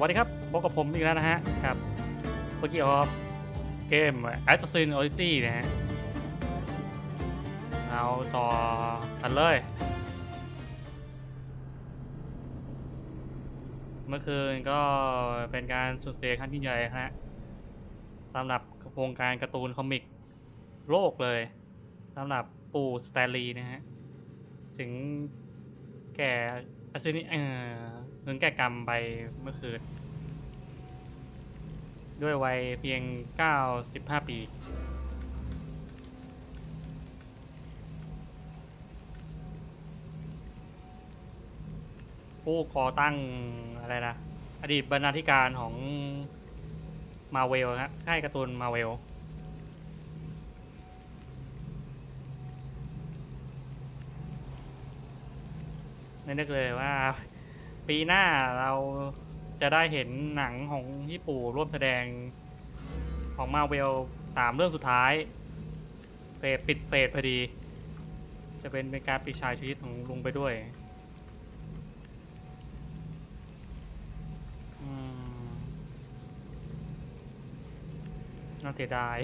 วัสดีครับพบกับผมอีกแล้วนะฮะครับเมื่อกี้ออฟเกม Assassin's Odyssey นะฮะ เอาต่อกันเลย เมื่อคืนก็เป็นการสูญเสียครั้งที่งใหญ่ฮะสำหรับวงการการ์ตูนคอมิกโลกเลยสำหรับปู่สแตนลีนะฮะ ถึงแก่อัศนิเออ ถึงแก่กรรมไปเมื่อคืน ด้วยวัยเพียง 95 ปี ผู้ก่อตั้งอะไรนะ อดีตบรรณาธิการของมาเวลครับค่ายการ์ตูนมาเวลไม่นึกเลยว่า ปีหน้าเราจะได้เห็นหนังของญี่ปุ่นร่วมแสดงของมาเวลสามเรื่องสุดท้ายเฟสปิดเฟสพอดี จะเป็นเป็นการปิดฉายชีวิตของลุงไปด้วยน่าเสียดาย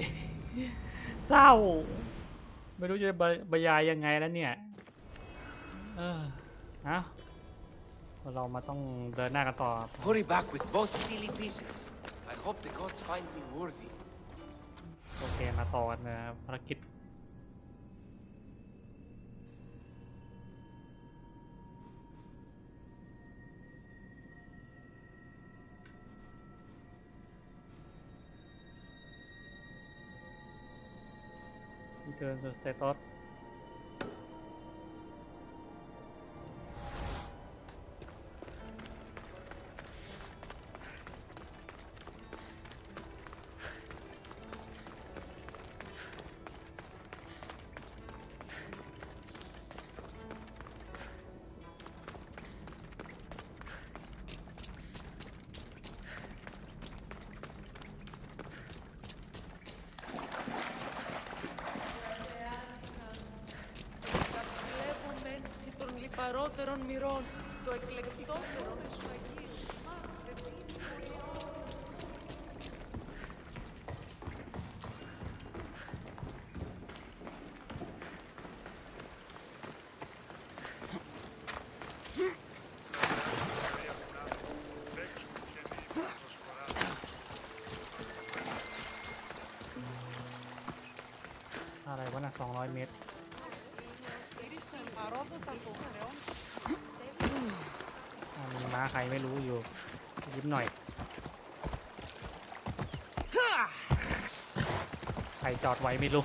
เศร้า ไม่รู้จะบรรยายยังไงแล้วเนี่ย เออเอ้า เรามาต้องเดินหน้ากันต่อ Hurry back with both steely pieces I hope the gods find me worthy โอเคมาต่อกันนะภารกิจเดินสุดสเตตัส Υπότιτλοι μοιρών, το. ใครไม่รู้อยู่ ยิ้มหน่อย ใครจอดไว้ไม่รู้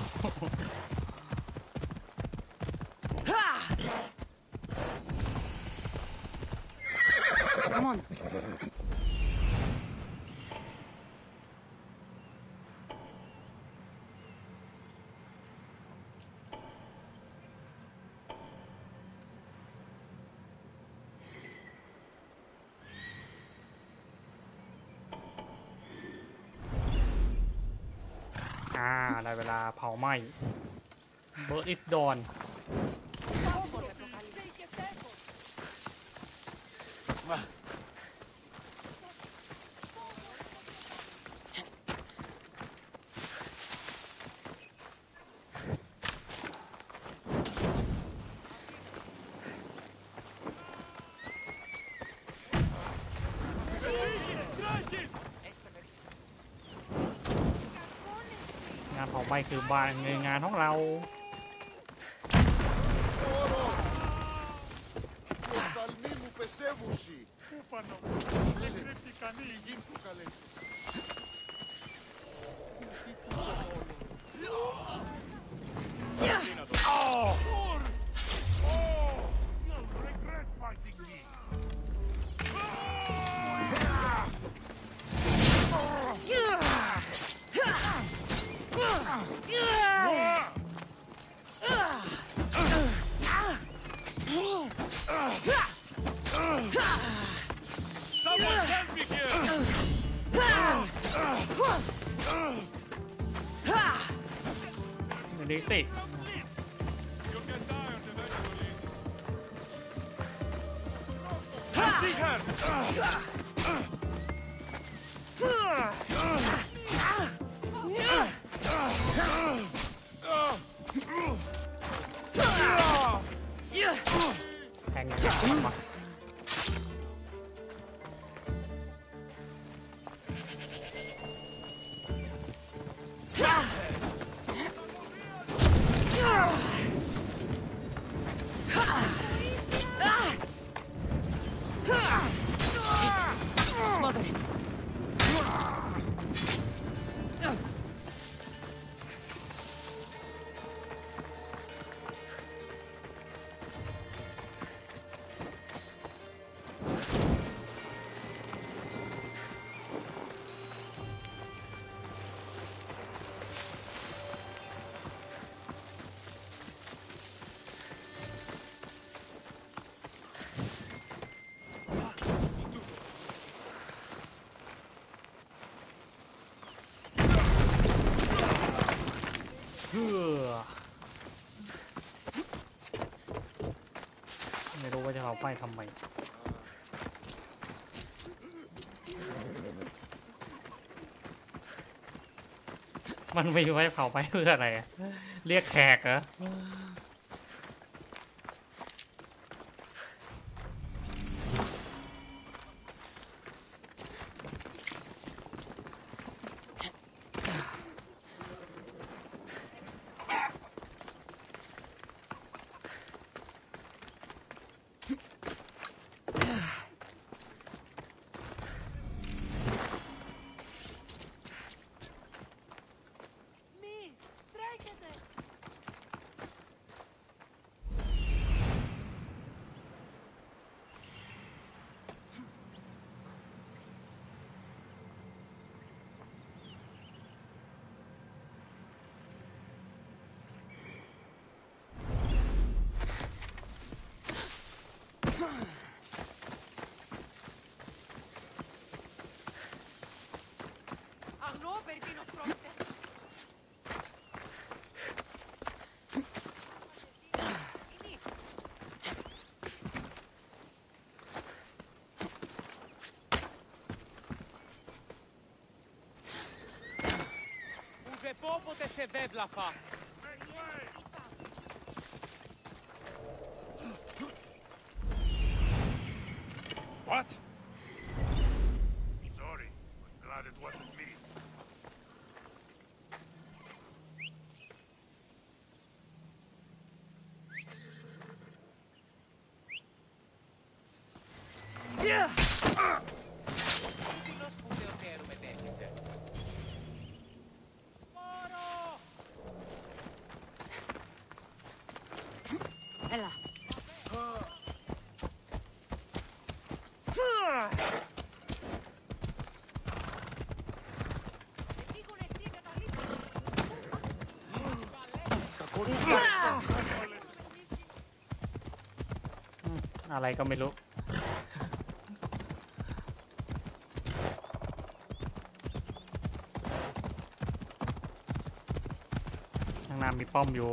อ่า ได้เวลาเผาไหม้เบอร์อิสดอนงา ไหม้คือบ้านงานของเรา ทำไมมันมีไว้เผาไปเพื่ออะไร เรียกแขกเหรอ Ουδεπόποτε σε βέβλαφα. อะไรก็ไม่รู้ข้างหน้ามีป้อมอยู่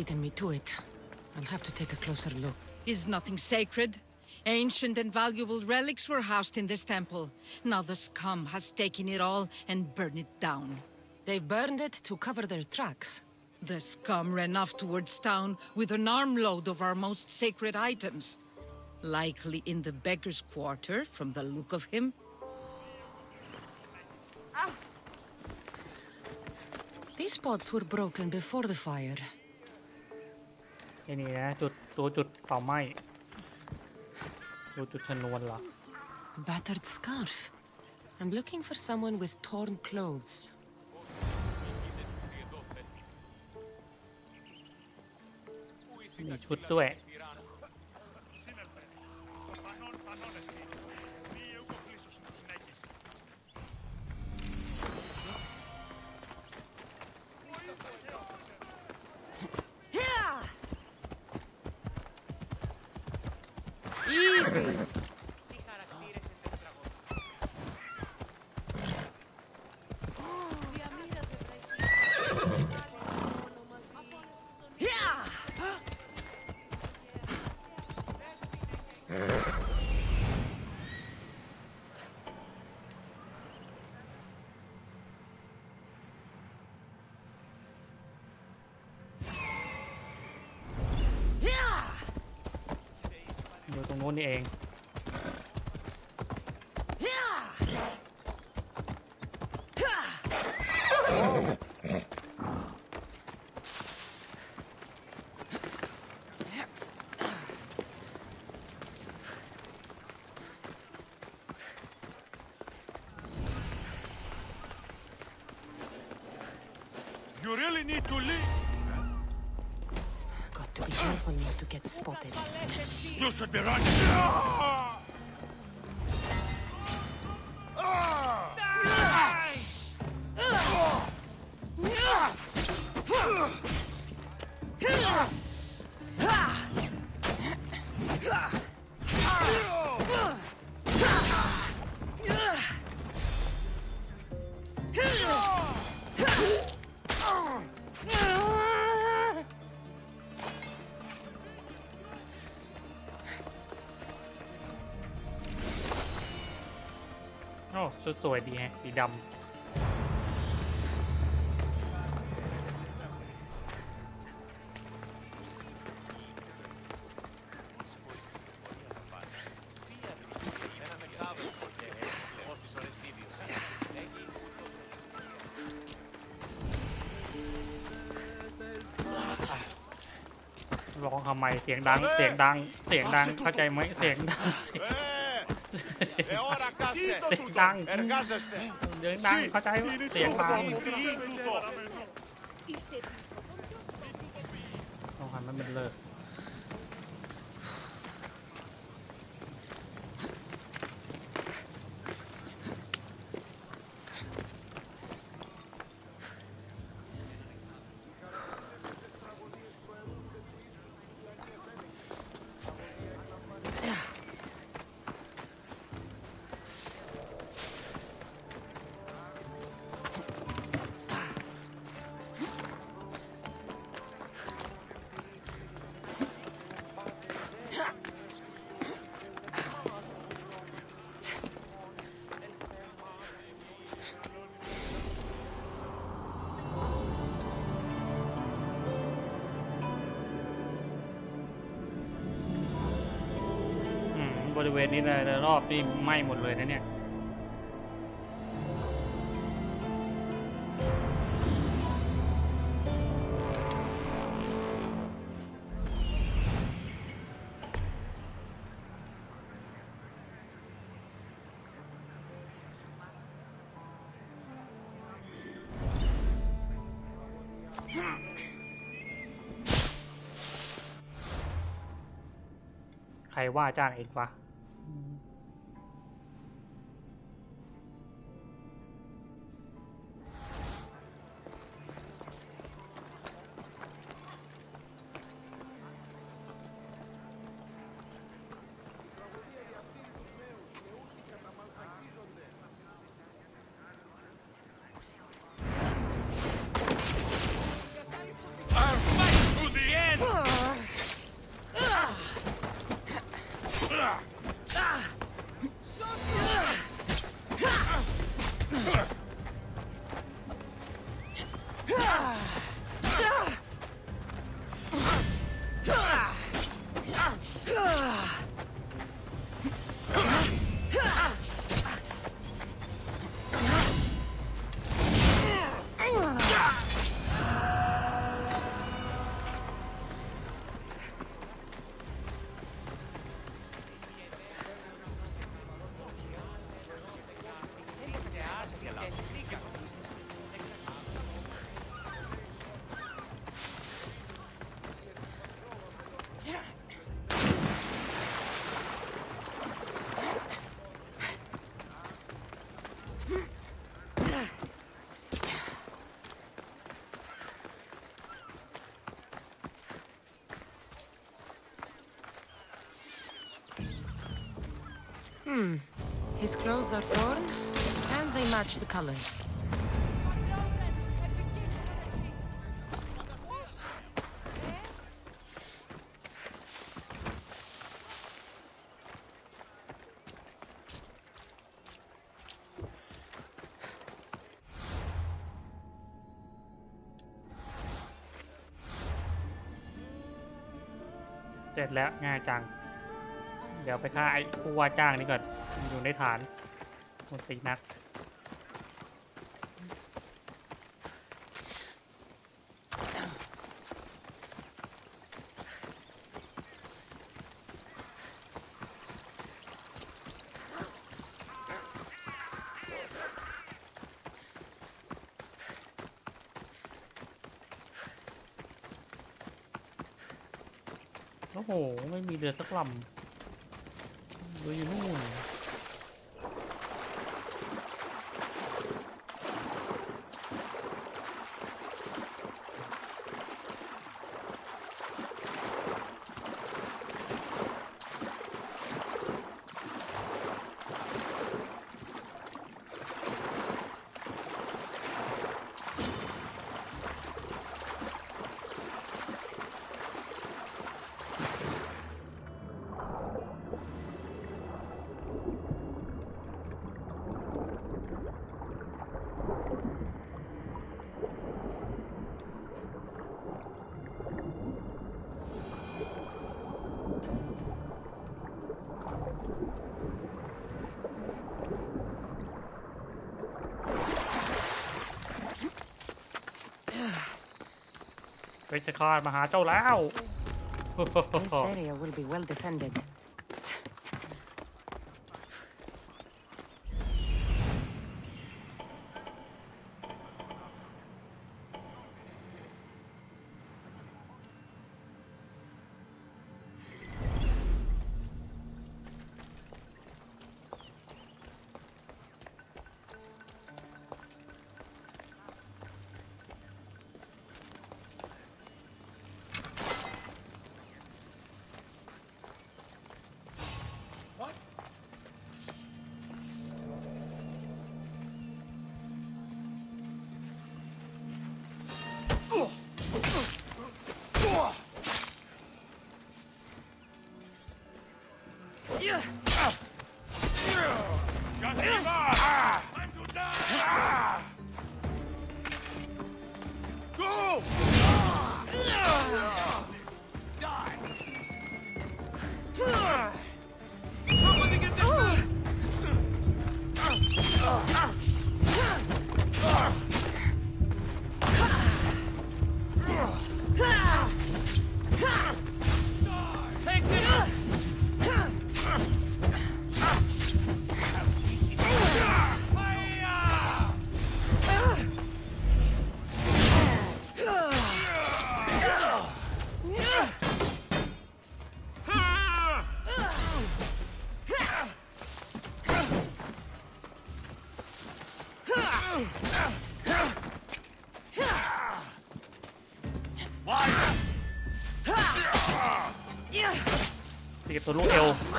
beaten me to it. I'll have to take a closer look. Is nothing sacred? Ancient and valuable relics were housed in this temple. Now the scum has taken it all and burned it down. They burned it to cover their tracks. The scum ran off towards town with an armload of our most sacred items. Likely in the beggar's quarter, from the look of him. Ah. These pots were broken before the fire. ไอ้นี่นะจุดตัวจุดเผาไหม้ตัวจุดชนวนเหรอ A battered scarf. I'm looking for someone with torn clothes. มีชุดด้วย A. You really need to leave. To get spotted. You should be running. Ah! สวยดีแฮะ สีดำร้องทำไมเสียงดัง เสียงดัง เสียงดัง เข้าใจไหมเสียงดัง เสียงดังเสียงดังเข้าใจว่าเสียงดัง บริเวณนี้เลยรอบนี่ไหม้หมดเลยนะเนี่ยใครว่าจ้างเองวะ His clothes are torn, and they match the color. เสร็จแล้วง่ายจัง เดี๋ยวไปฆ่าไอ้ผู้ว่าจ้างนี่ก่อน อยู่ในฐานมันตีนัก โอ้โห ไม่มีเรือสักลำเรืออยู่นู่น เฮ้ยจะคลาดมาหาเจ้าแล้ว This area will be well defended.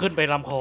ขึ้นไปลำคอ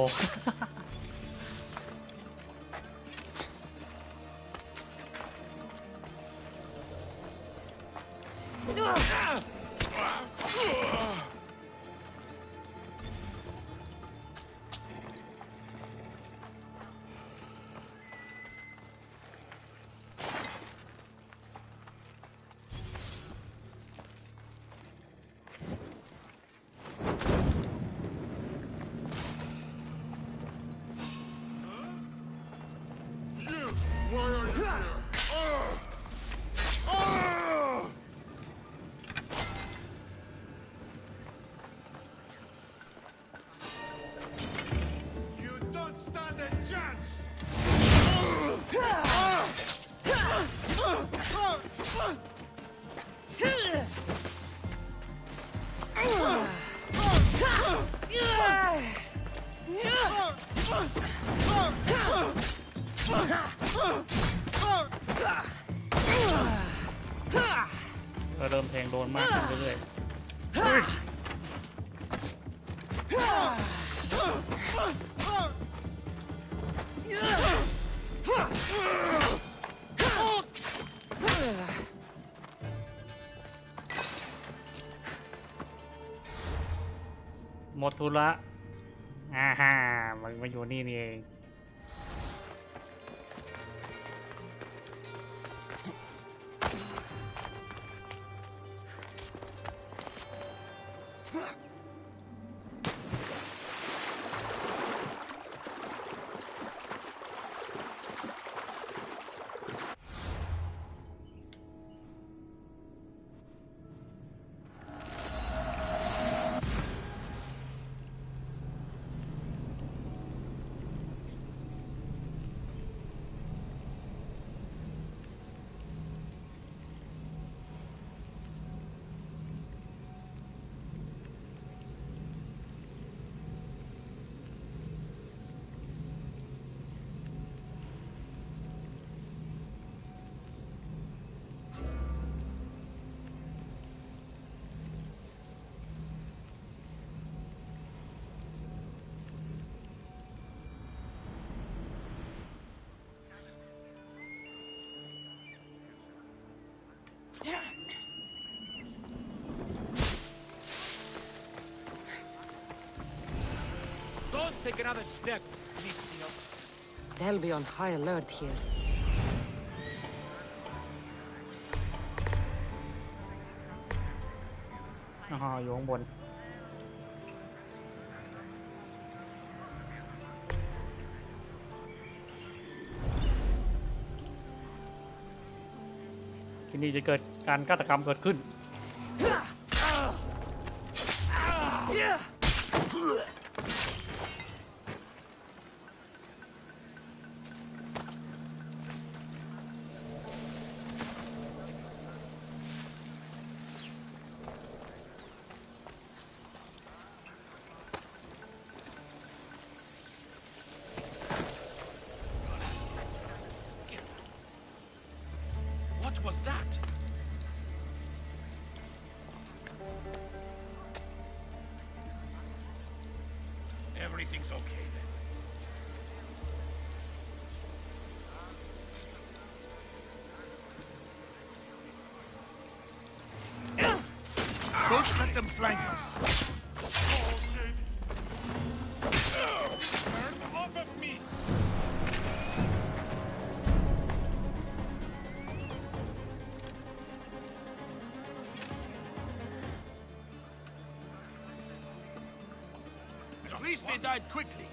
หมดทุนละ Don't take another step, Mistio. They'll be on high alert here. อ๋ออยู่ข้างบน นี่จะเกิดการฆาตกรรมเกิดขึ้น flank us. At least they died quickly.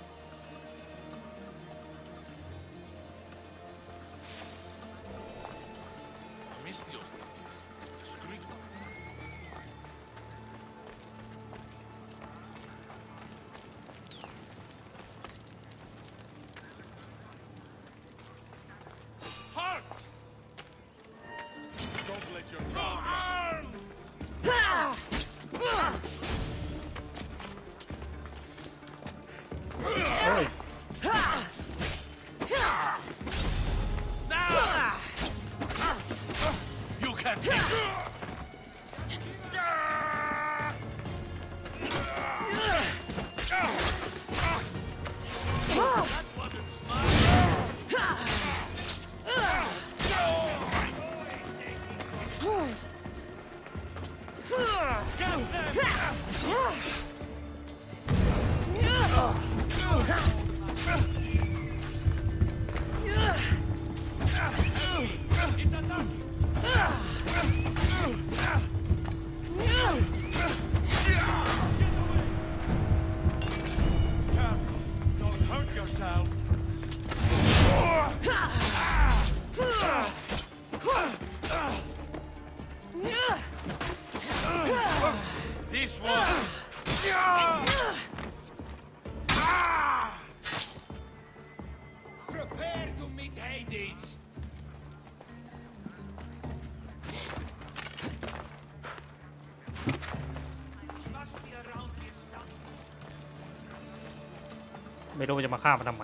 ไม่รู้ว่าจะมาฆ่ามันทำไม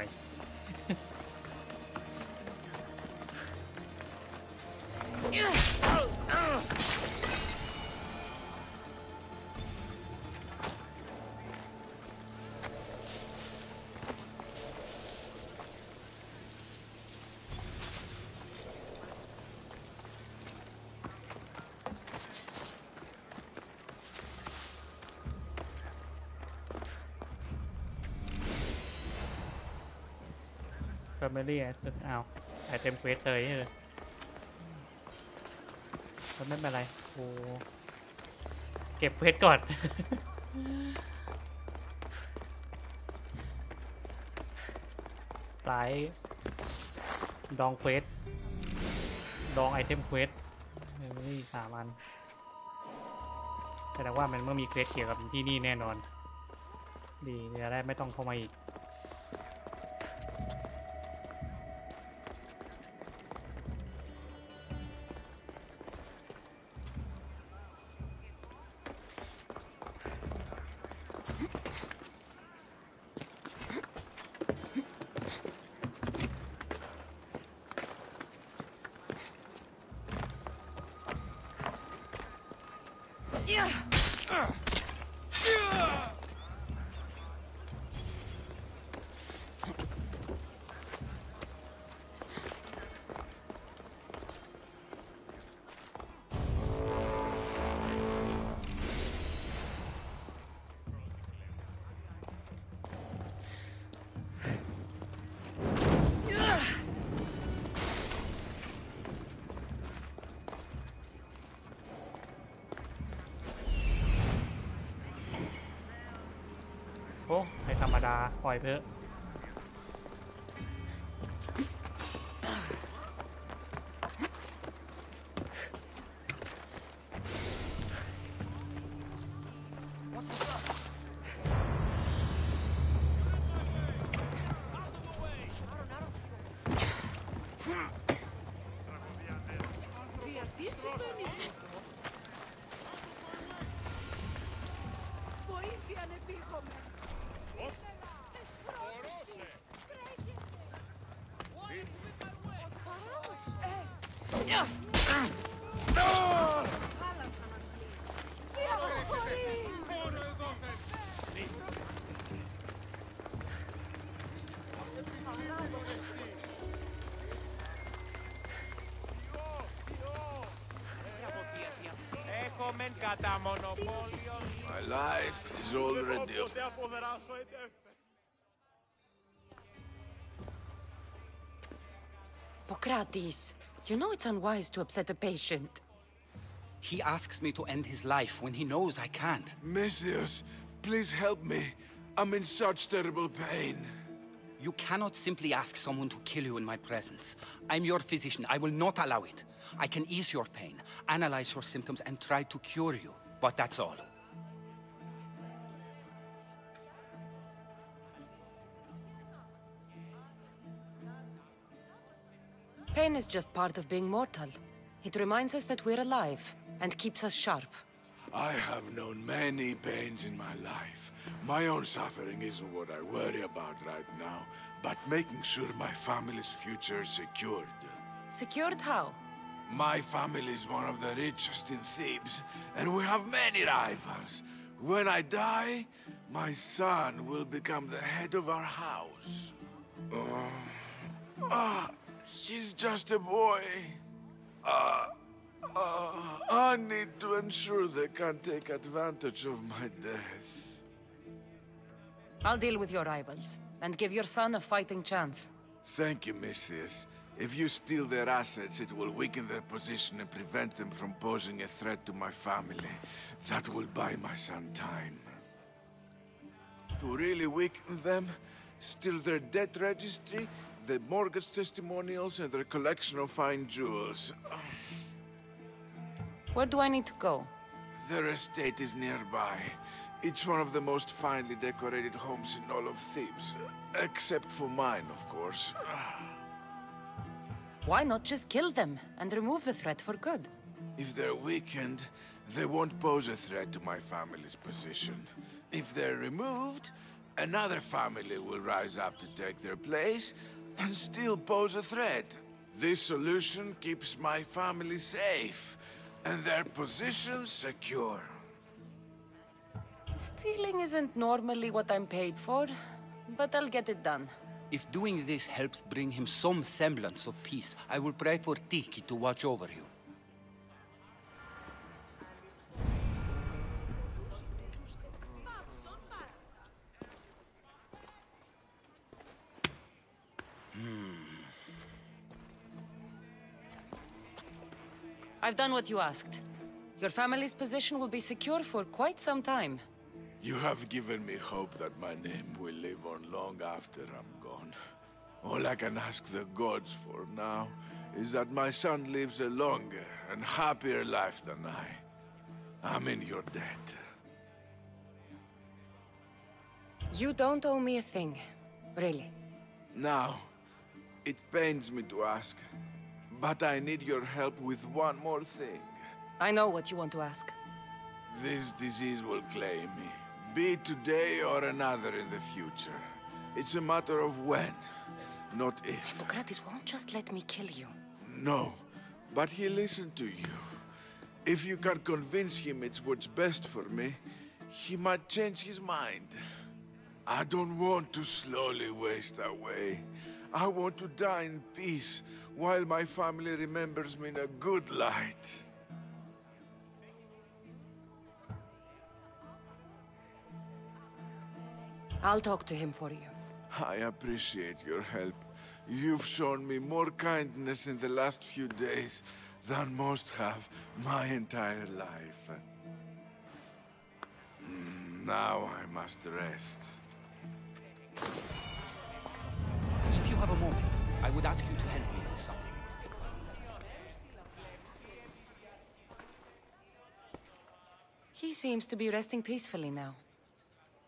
Family อ้าวไอเทมเควสเลยเลยก็ไม่เป็นไรโอ้เก็บเควสก่อน สายดองเควสดองไอเทมเควสนี่สามอันแสดงว่ามันเมื่อมีเควสเกี่ยวกับที่นี่แน่นอน ดีจะได้ไม่ต้องเข้ามาอีก ดาปล่อยเถอะ My life is already... Pokrates, you know it's unwise to upset a patient. He asks me to end his life when he knows I can't. Misthios, please help me. I'm in such terrible pain. You cannot simply ask someone to kill you in my presence. I'm your physician. I will not allow it. I can ease your pain analyze your symptoms, and try to cure you. But that's all. Pain is just part of being mortal. It reminds us that we're alive and keeps us sharp. I have known many pains in my life. My own suffering isn't what I worry about right now, but making sure my family's future is secured. Secured how? My family is one of the richest in Thebes, and we have many rivals. When I die, my son will become the head of our house. Oh, ah, he's just a boy. Ah, ah, I need to ensure they can't take advantage of my death. I'll deal with your rivals and give your son a fighting chance. Thank you, Misthios. If you steal their assets, it will weaken their position and prevent them from posing a threat to my family. That will buy my son time. To really weaken them, steal their debt registry, their mortgage testimonials, and their collection of fine jewels. Where do I need to go? Their estate is nearby. It's one of the most finely decorated homes in all of Thebes. Except for mine, of course. Why not just kill them and remove the threat for good? If they're weakened, they won't pose a threat to my family's position. If they're removed, another family will rise up to take their place and still pose a threat. This solution keeps my family safe and their position secure. Stealing isn't normally what I'm paid for, but I'll get it done. If doing this helps bring him some semblance of peace, I will pray for Tyche to watch over you. Hmm. I've done what you asked. Your family's position will be secure for quite some time. You have given me hope that my name will live on long after I'm gone. All I can ask the gods for now is that my son lives a longer and happier life than I. I'm in your debt. You don't owe me a thing. Really. Now, it pains me to ask, but I need your help with one more thing. I know what you want to ask. This disease will claim me, be it today or another in the future. It's a matter of when, not if. Hippocrates won't just let me kill you. No, but he listened to you. If you can convince him it's what's best for me, he might change his mind. I don't want to slowly waste away. I want to die in peace while my family remembers me in a good light. I'll talk to him for you. I appreciate your help. You've shown me more kindness in the last few days than most have my entire life. Mm, Now I must rest. If you have a moment, I would ask you to help me with something. He seems to be resting peacefully now.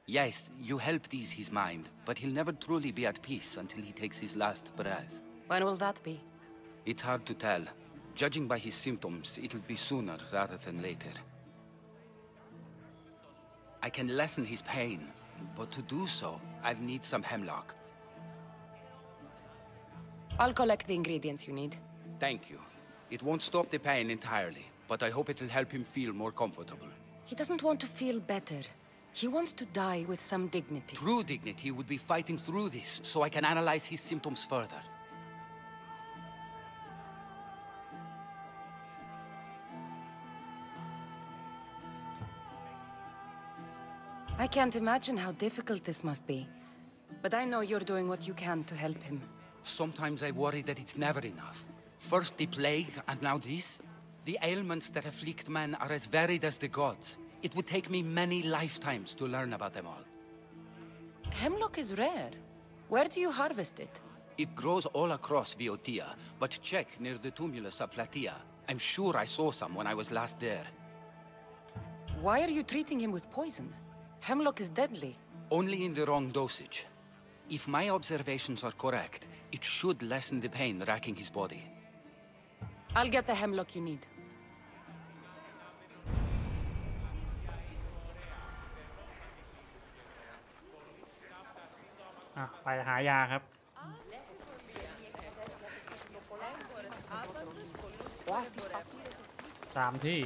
Yes, you helped ease his mind, but he'll never truly be at peace until he takes his last breath. When will that be? It's hard to tell. Judging by his symptoms, it'll be sooner rather than later. I can lessen his pain, but to do so, I'll need some hemlock. I'll collect the ingredients you need. Thank you. It won't stop the pain entirely, but I hope it'll help him feel more comfortable. He doesn't want to feel better. He wants to die with some dignity. True dignity would be fighting through this, so I can analyze his symptoms further. I can't imagine how difficult this must be. But I know you're doing what you can to help him. Sometimes I worry that it's never enough. First the plague, and now this? The ailments that afflict men are as varied as the gods. It would take me many lifetimes to learn about them all. Hemlock is rare. Where do you harvest it? It grows all across Boeotia, but check near the tumulus of Plataia. I'm sure I saw some when I was last there. Why are you treating him with poison? Hemlock is deadly. Only in the wrong dosage. If my observations are correct, it should lessen the pain racking his body. I'll get the hemlock you need. ไปหายาครับสามที่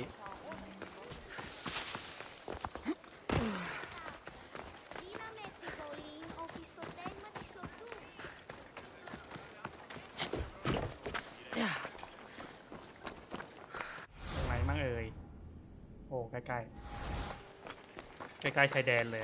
ไหนมั่งเอ่ย โอ้ ใกล้ใกล้ใกล้ชายแดนเลย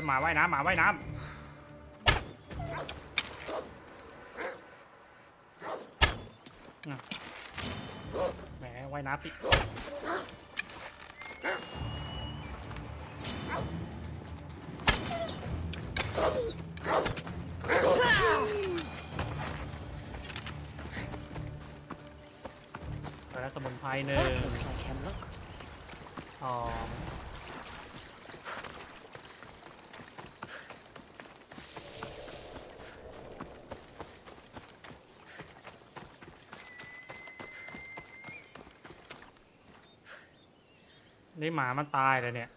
ยหมาว่ายน้ำหมาว่ายน้ำน่ะแหมว่ายน้ำสิแล้วสมุนไพรหนึ่ง That looks like hemlock. สอง นี่หมามันตายเลยเนี่ย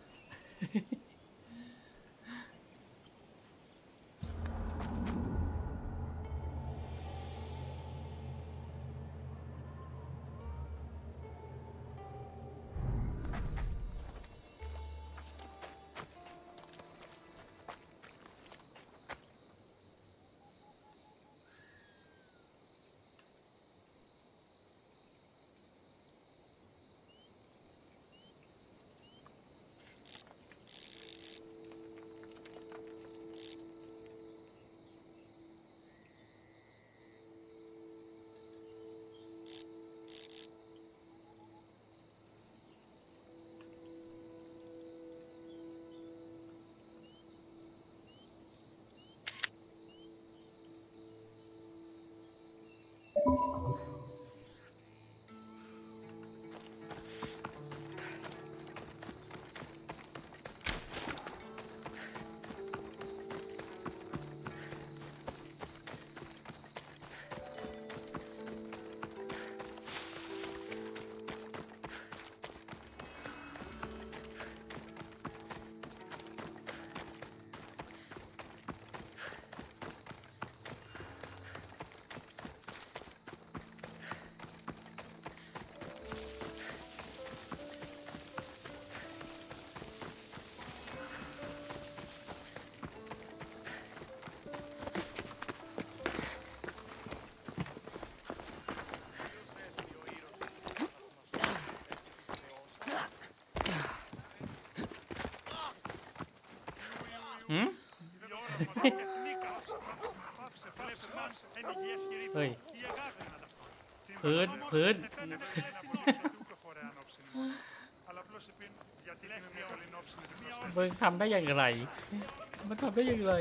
เฮ้ยพื้นพื้นมึงทำได้อย่างไร มันทำได้อย่างไร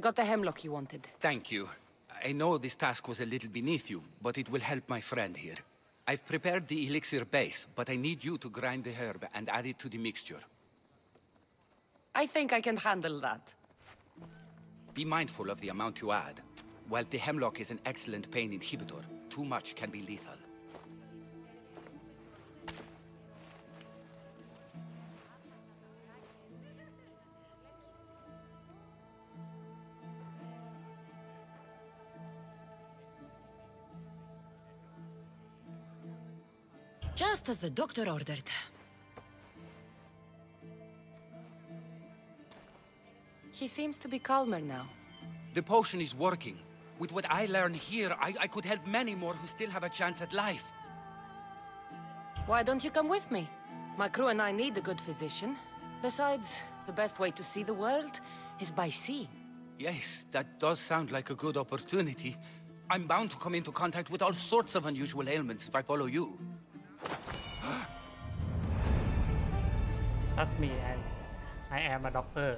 got the hemlock you wanted. Thank you. I know this task was a little beneath you, but it will help my friend here. I've prepared the elixir base, but I need you to grind the herb and add it to the mixture. I think I can handle that. Be mindful of the amount you add. While the hemlock is an excellent pain inhibitor, too much can be lethal. Just as the doctor ordered. He seems to be calmer now. The potion is working. With what I learn here, I, I could help many more who still have a chance at life. Why don't you come with me? My crew and I need a good physician. Besides, the best way to see the world is by sea. Yes, that does sound like a good opportunity. I'm bound to come into contact with all sorts of unusual ailments if I follow you. trust me I I am a doctor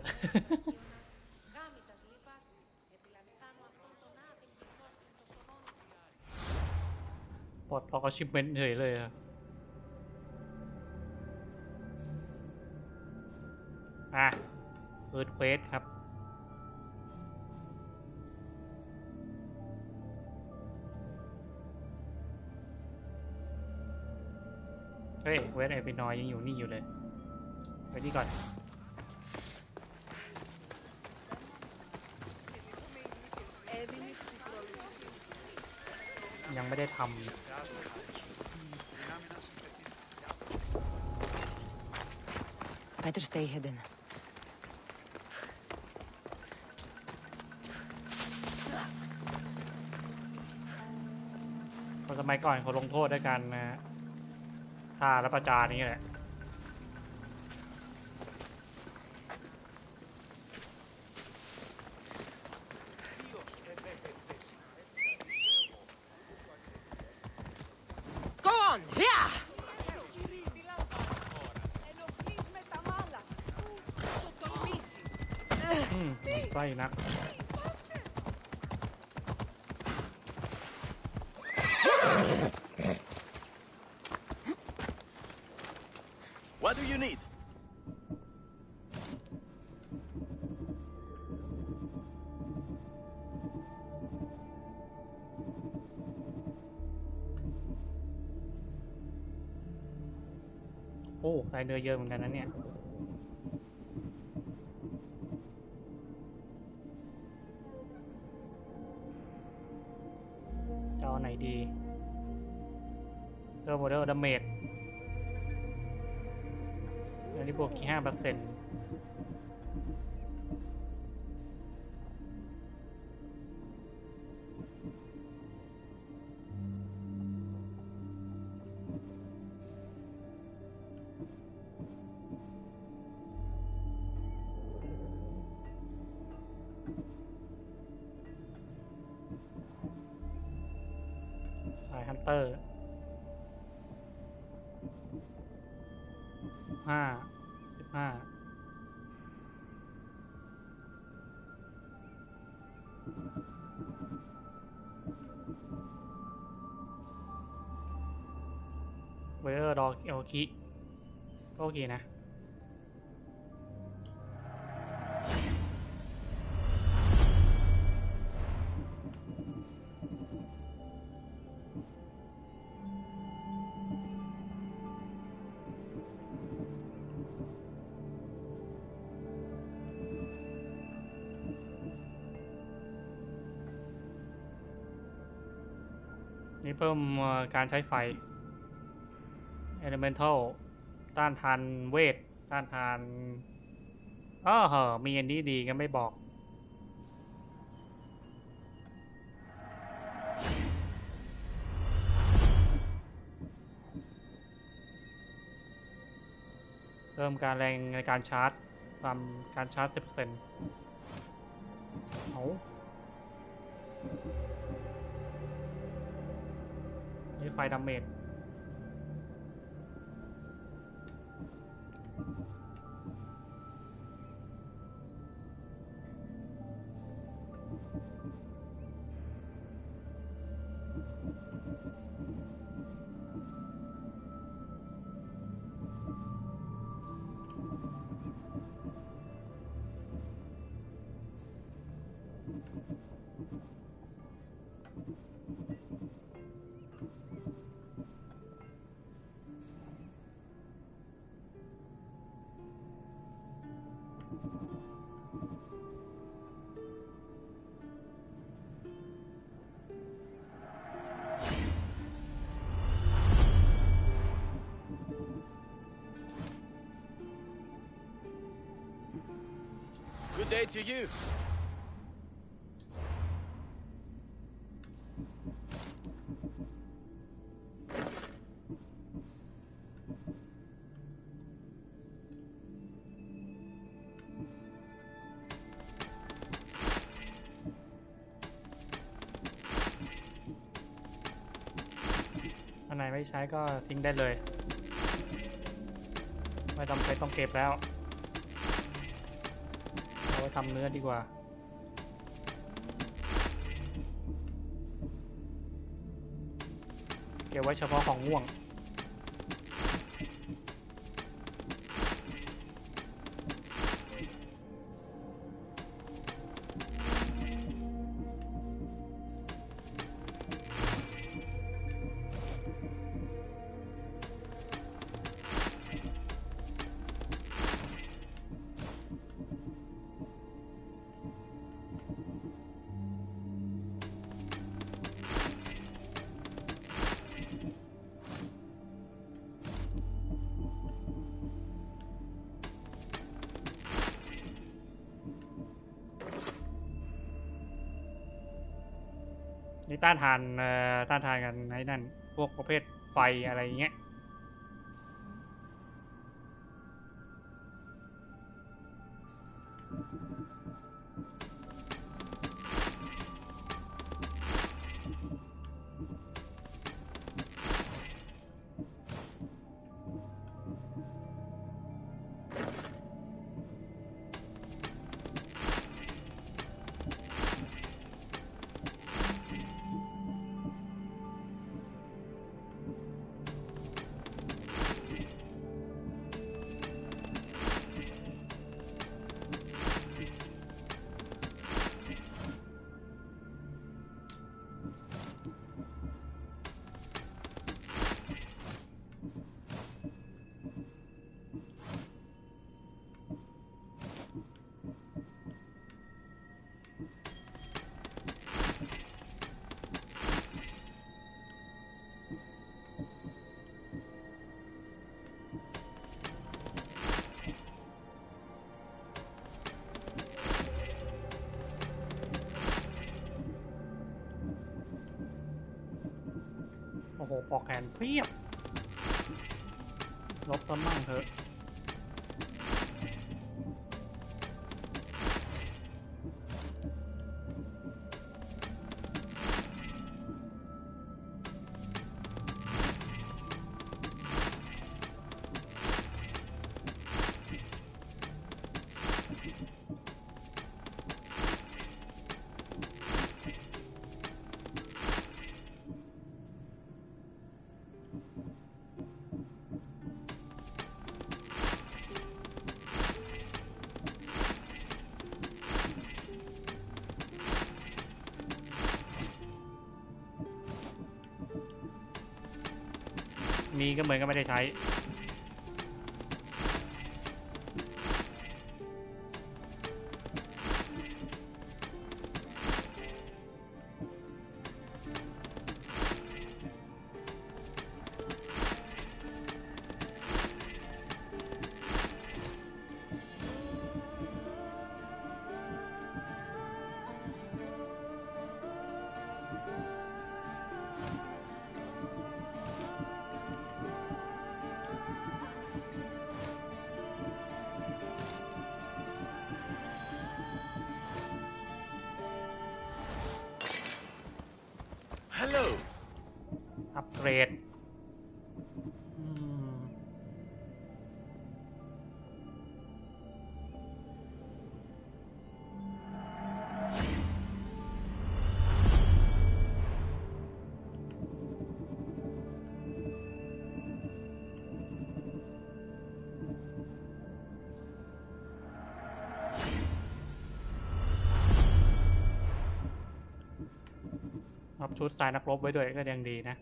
ปลดพอกชิมเมนเฉยเลยอะอะเอิร์ธเควสครับเฮ้ยเวสไอพีนอยยังอยู่นี่อยู่เลย ไปนี่ก่อน ยังไม่ได้ทำ Better stay hidden. คนสมัยก่อนเขาลงโทษด้วยกันนะทาและประจานนี้แหละ นไส้นัก What do you need? โอ้ลายเนื้อเยอะเหมือนกันนะเนี่ย เปอร์เซ็นต์สายฮันเตอร์ อร์ดอกเอลคิก็โอเคนะนี่เพิ่มการใช้ไฟ Elemental ต้านทานเวท ต้านทานอ้อเหอมีอันนี้ดีก็ไม่บอกเพิ่มการแรงในการชาร์จความการชาร์จ 10%เอานี่ไฟดาเมจ to you. อันไหนไม่ใช้ก็ทิ้งได้เลย ไม่จำเป็นต้องเก็บแล้ว เอา ไว้ทำเนื้อดีกว่า เก็บไว้เฉพาะของง่วง ต้านทานต้านทานกันให้นั่น พวกประเภทไฟอะไรเงี้ย เพียบลบต้นมั่งเถอะีก็เหมือนก็ไม่ได้ใช้ รับชุดสายนักรบไว้ด้วยก็ยังดีนะ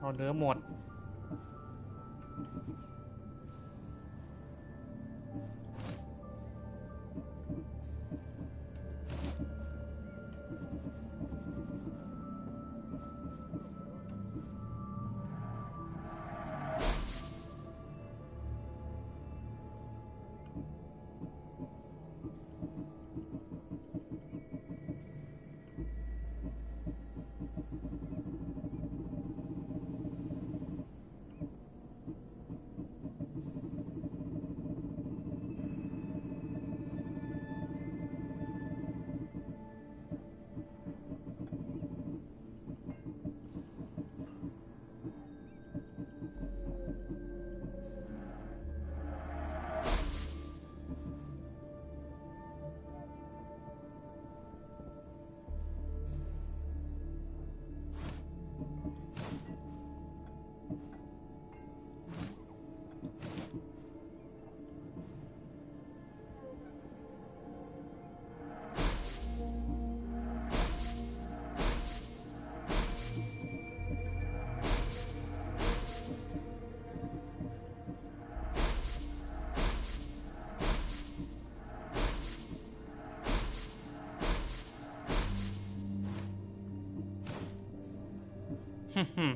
เอาเนื้อหมด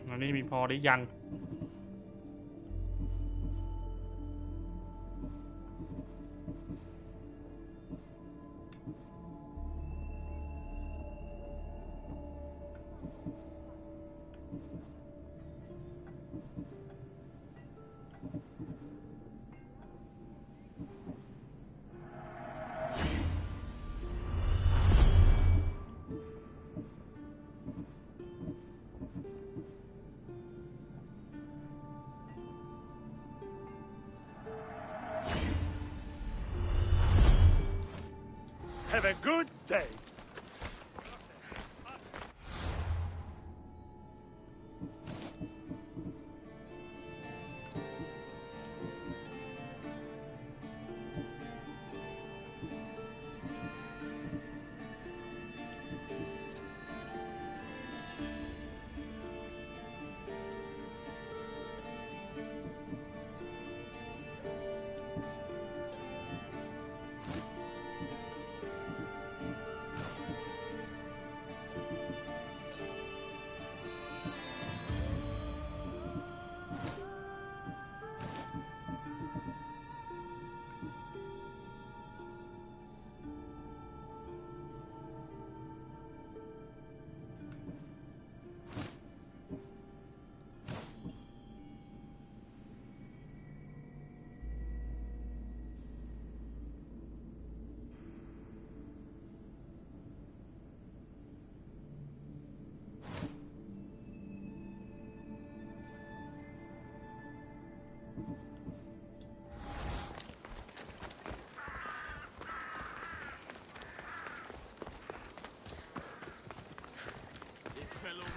อันนี้มีพอหรือยัง fellow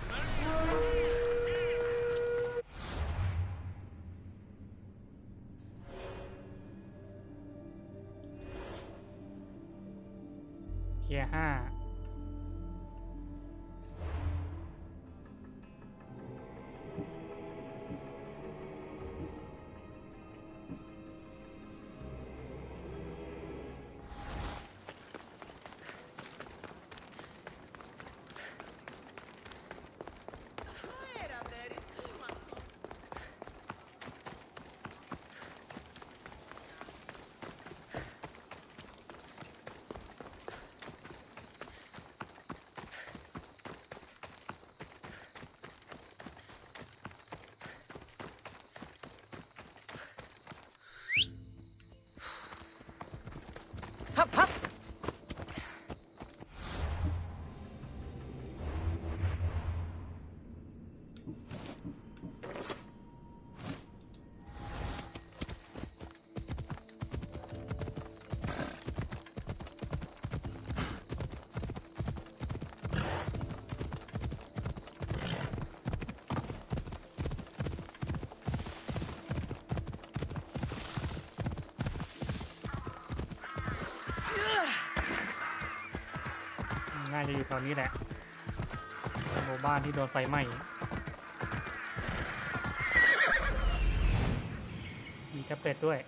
ฮับ วนี้แหละหมู่บ้านที่โดนไฟไหม้มีแท็บเล็ตด้วย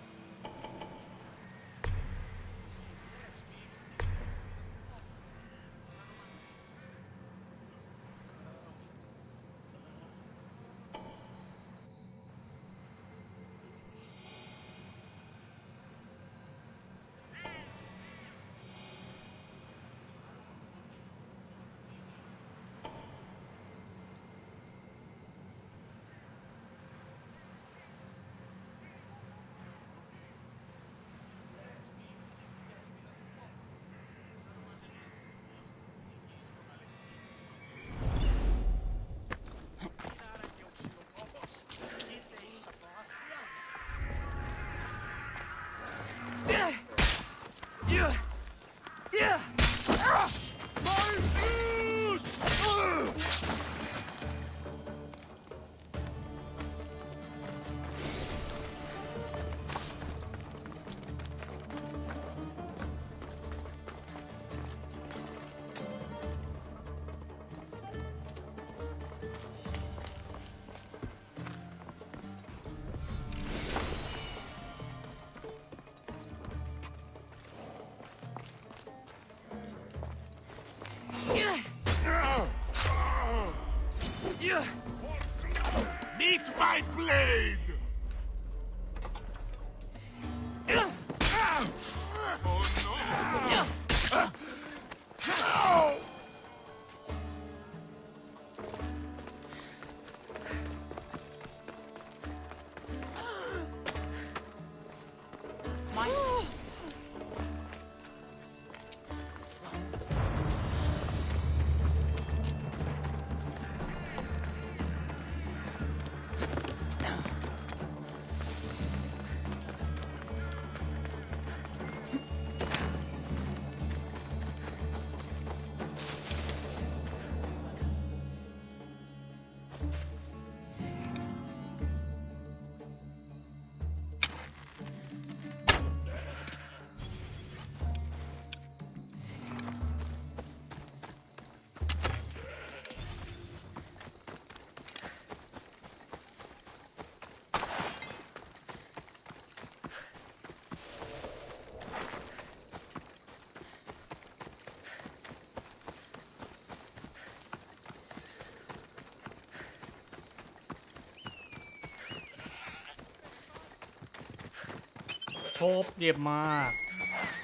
ชบเยี่ยมมาก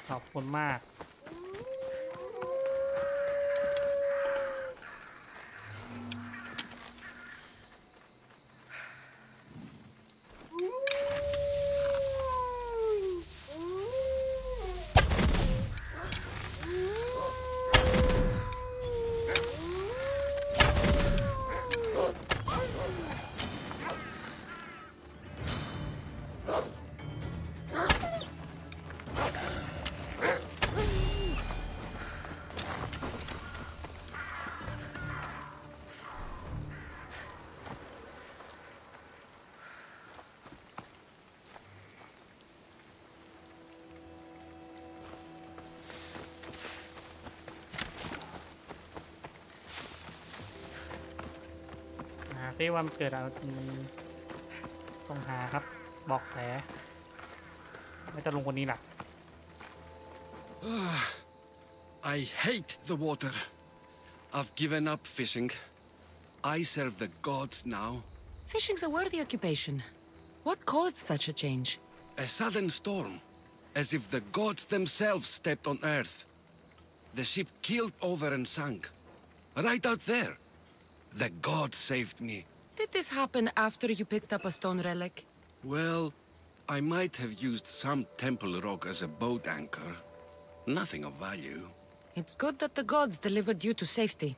ขอบคุณมาก หาซิว่ามันเกิดอะไรมันต้องหาครับ บอกแผลไม่จะลงคนนี้หลัก I hate the water. I've given up fishing. I serve the gods now. Fishing's a worthy occupation. What caused such a change? A sudden storm, as if the gods themselves stepped on Earth. The ship keeled over and sank. Right out there. The gods saved me. Did this happen after you picked up a stone relic? Well, I might have used some temple rock as a boat anchor. Nothing of value. It's good that the gods delivered you to safety.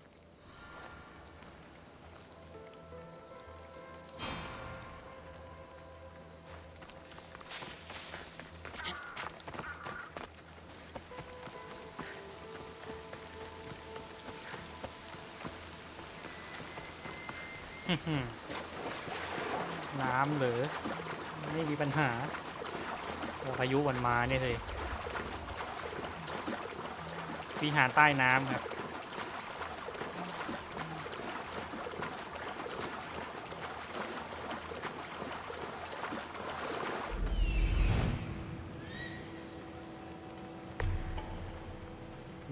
น้ำหรือ ไม่มีปัญหาโอ้พายุวันมาเนี่ยเลยวิหารใต้น้ำครับ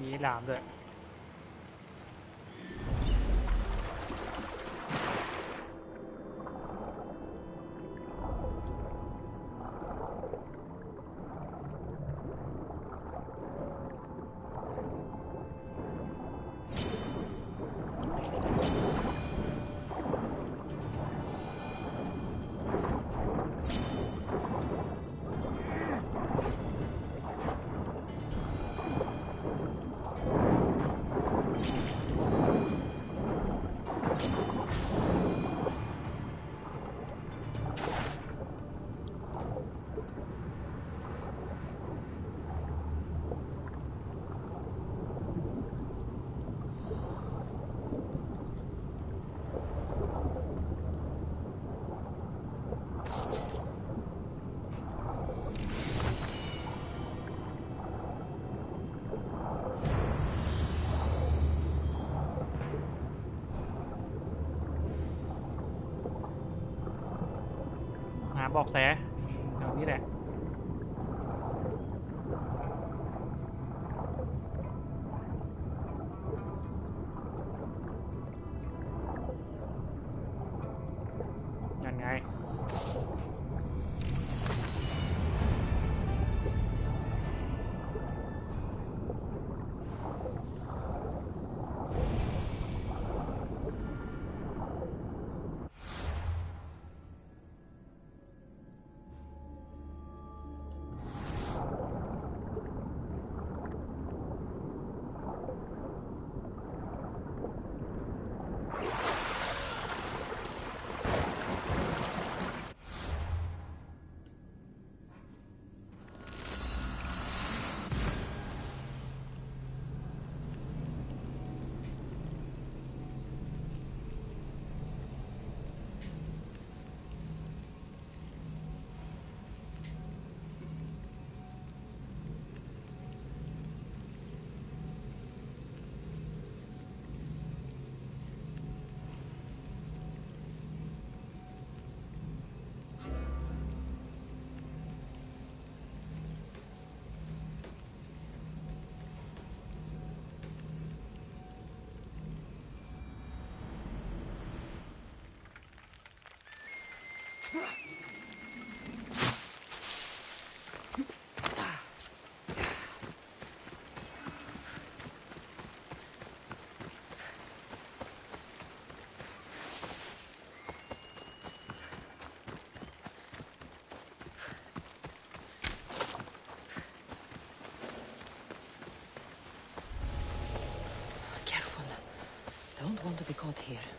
มีหลามด้วย บอกแส want to be caught here.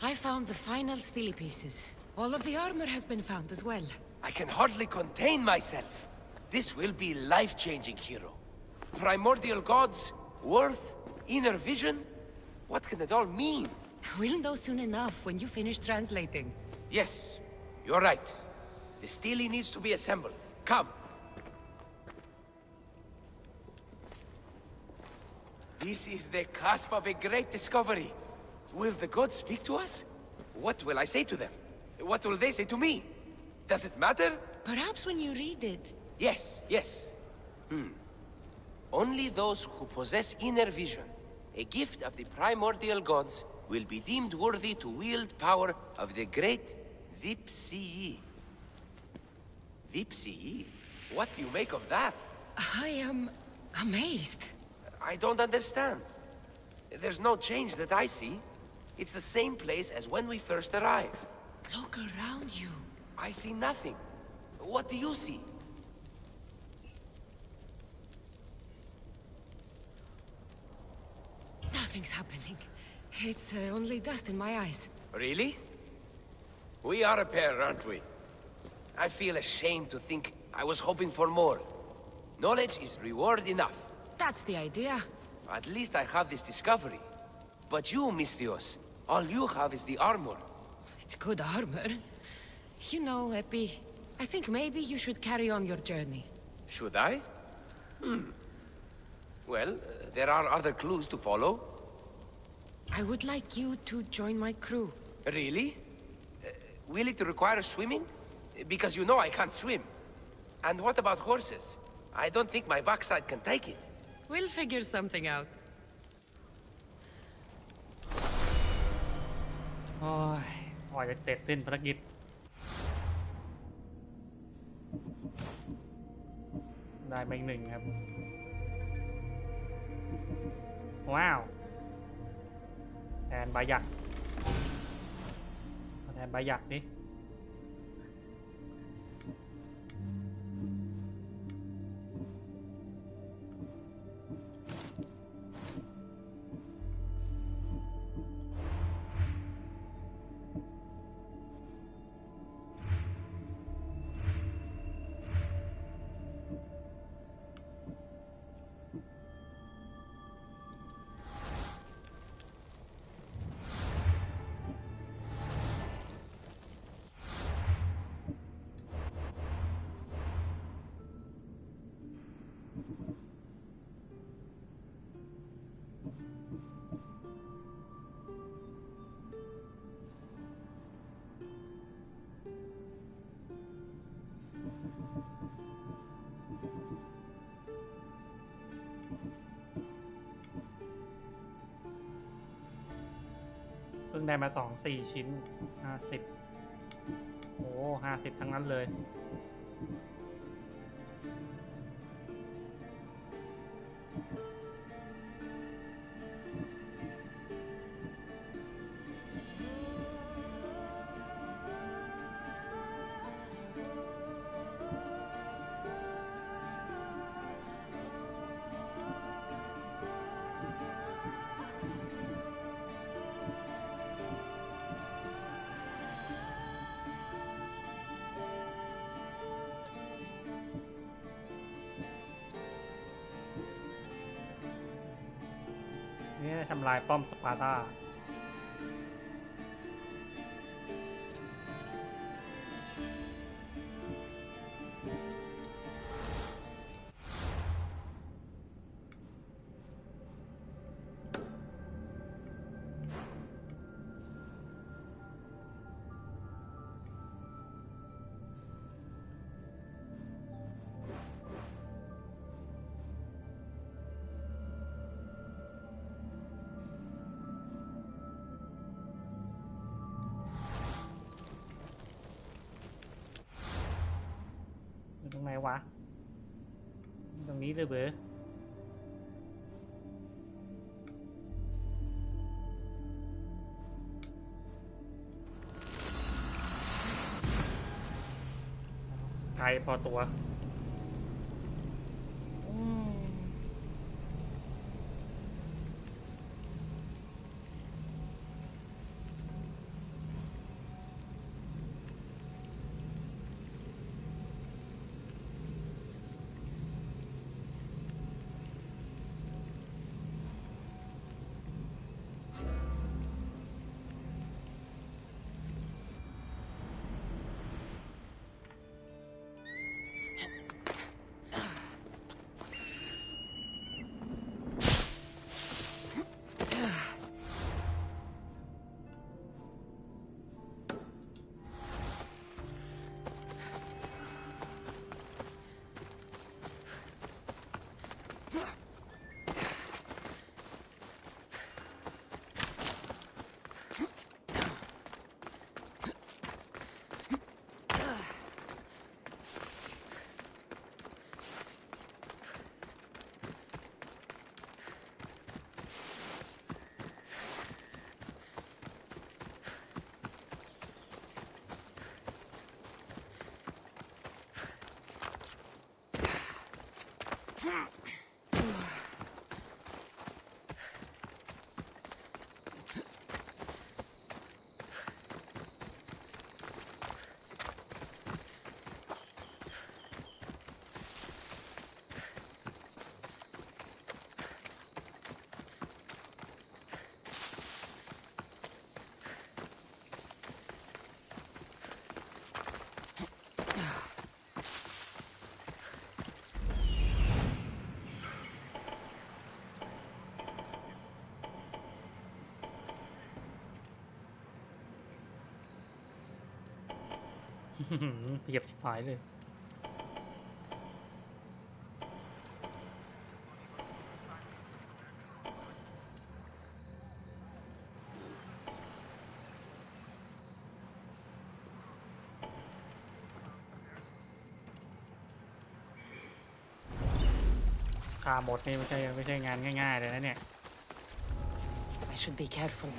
I found the final stele pieces. All of the armor has been found as well. I can hardly contain myself. This will be life-changing, hero. Primordial gods, worth, inner vision. What can it all mean? We'll know soon enough when you finish translating. Yes, you're right. The Stele needs to be assembled. Come. This is the cusp of a great discovery. Will the gods speak to us? What will I say to them? What will they say to me? Does it matter? Perhaps when you read it... Yes, yes. Hmm. Only those who possess inner vision, a gift of the primordial gods, will be deemed worthy to wield power of the great Vipsii. Vipsii? What do you make of that? I am... amazed. I don't understand. There's no change that I see. It's the same place as when we first arrived. Look around you. I see nothing. What do you see? Nothing's happening. It's uh, only dust in my eyes. Really? We are a pair, aren't we? I feel ashamed to think I was hoping for more. Knowledge is reward enough. That's the idea. At least I have this discovery. But you, Misthios, all you have is the armor. It's good armor. You know, Epi, I think maybe you should carry on your journey. Should I? Hmm. Well, uh, there are other clues to follow. I would like you to join my crew. Really? Uh, will it require swimming? Because you know I can't swim. And what about horses? I don't think my backside can take it. We'll figure something out. โอ้ยกว่าจะเสร็จสิ้นภารกิจได้ไปหนึ่งครับ ว้าวแทนใบหยักแทนใบหยักดิ ได้มาสองสี่ชิ้นห้าสิบโอ้ห้าสิบทั้งนั้นเลยำลายป้อมสปาร์ตา เลยเบอไกลพอตัว เหยียบชิบหายเลยขาหมดนี่ไม่ใช่ไม่ใช่งานง่ายๆเลยนะเนี่ย I should be careful.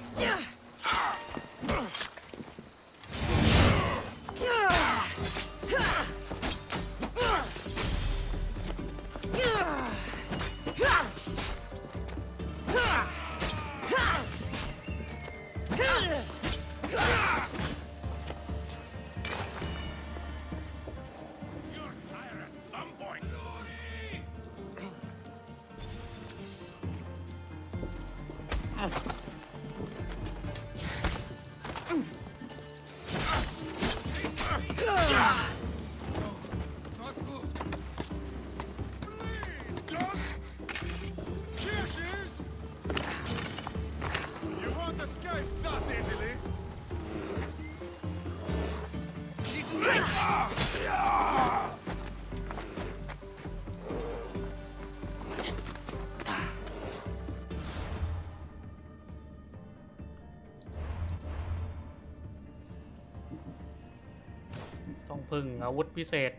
พึ่งอาวุธพิเศษ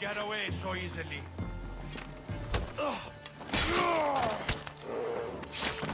get away so easily. หึ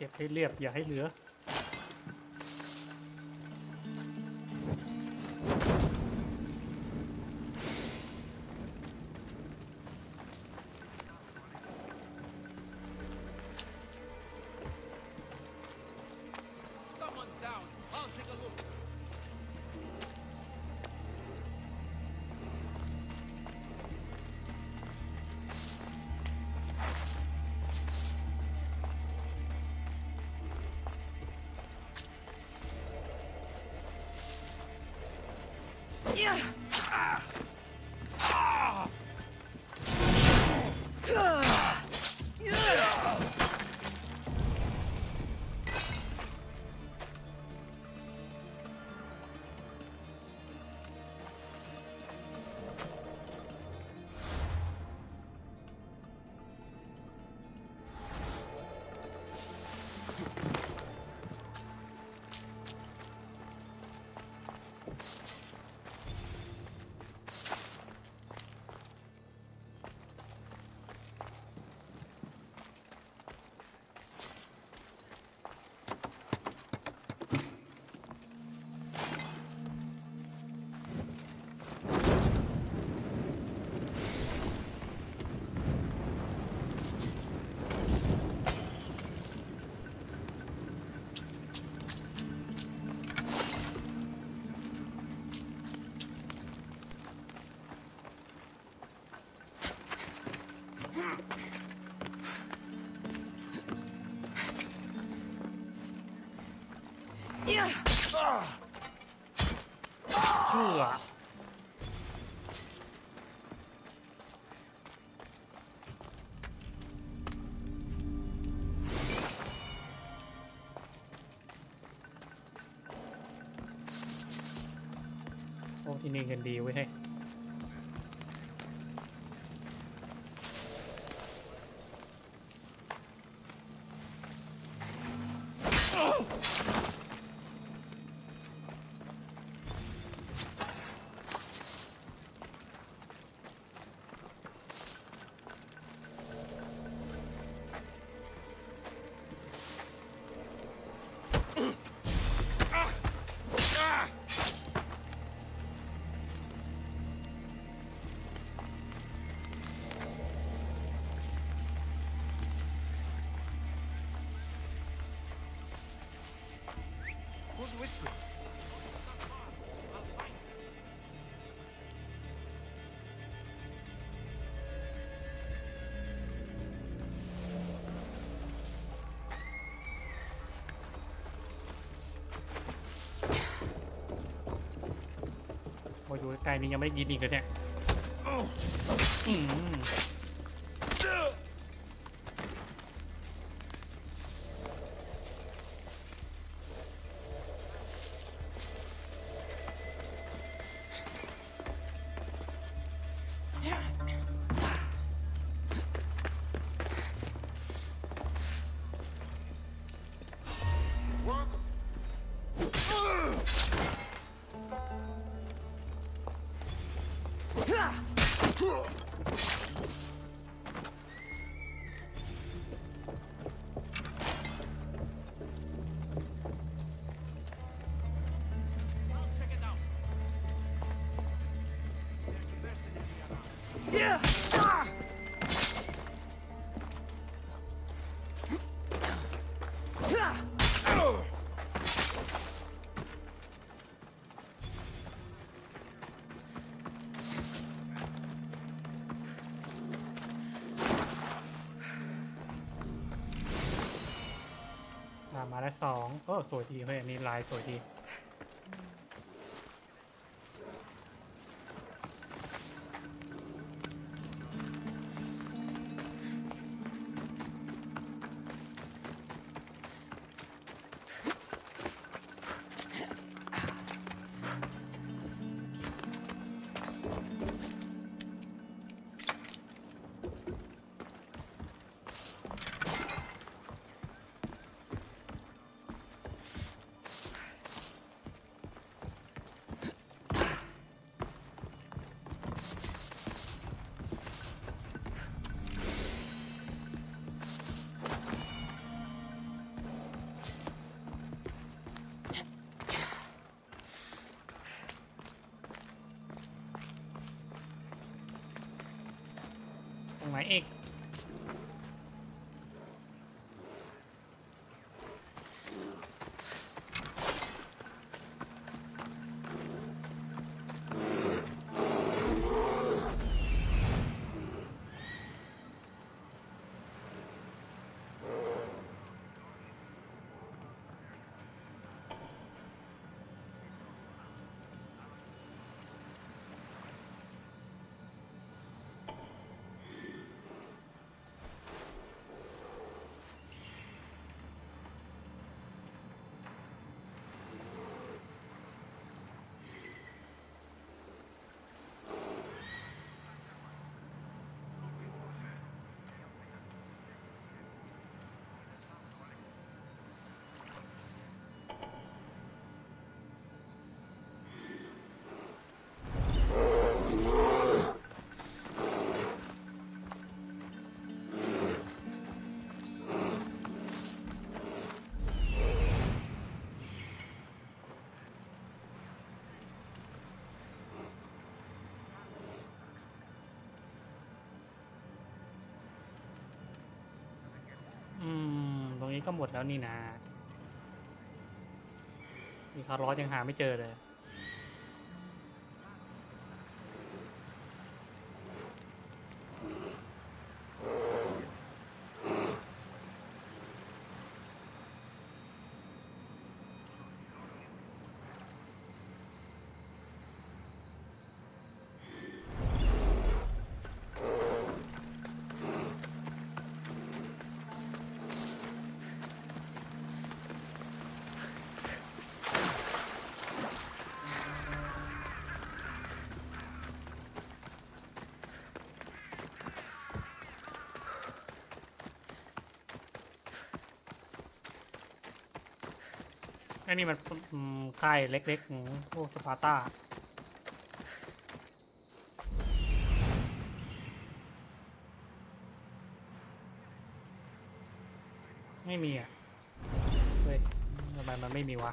เก็บให้เรียบอย่าให้เหลือ ที่นี่กันดีไว้ให้ whistling?โอ้ยอยู่ใกล้ๆนี้ยั องโอ้สวยดีเฮ้ยอันนี้ลายสวยดีตรงไหนอีก นี้ก็หมดแล้วนี่นะ มีคาร์ลอสยังหาไม่เจอเลย อ้นี่มันค่ายเล็กๆของพวกสปาร์ตาไม่มีอะ เฮ้ยทำไมมันไม่มีวะ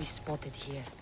be spotted here.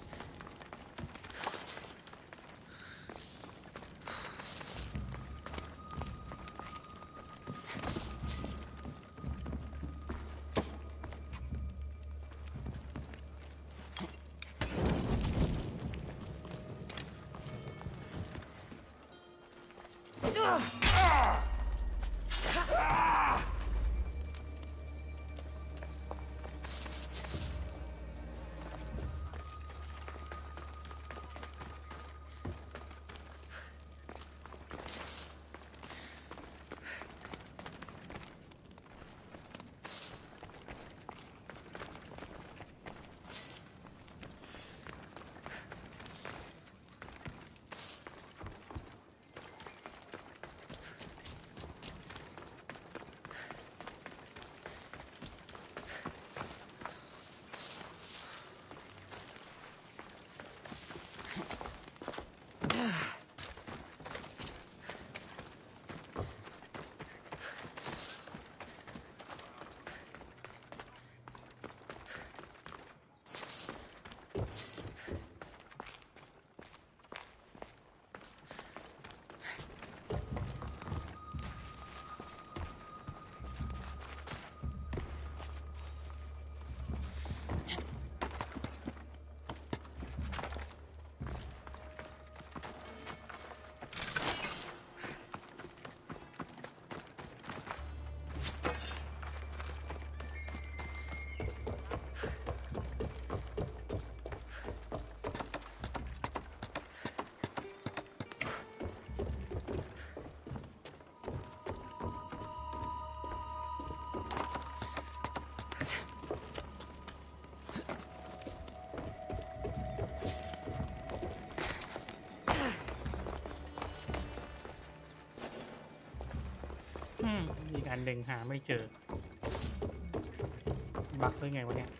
เด่งหาไม่เจอ บักหรือไงวะเนี่ย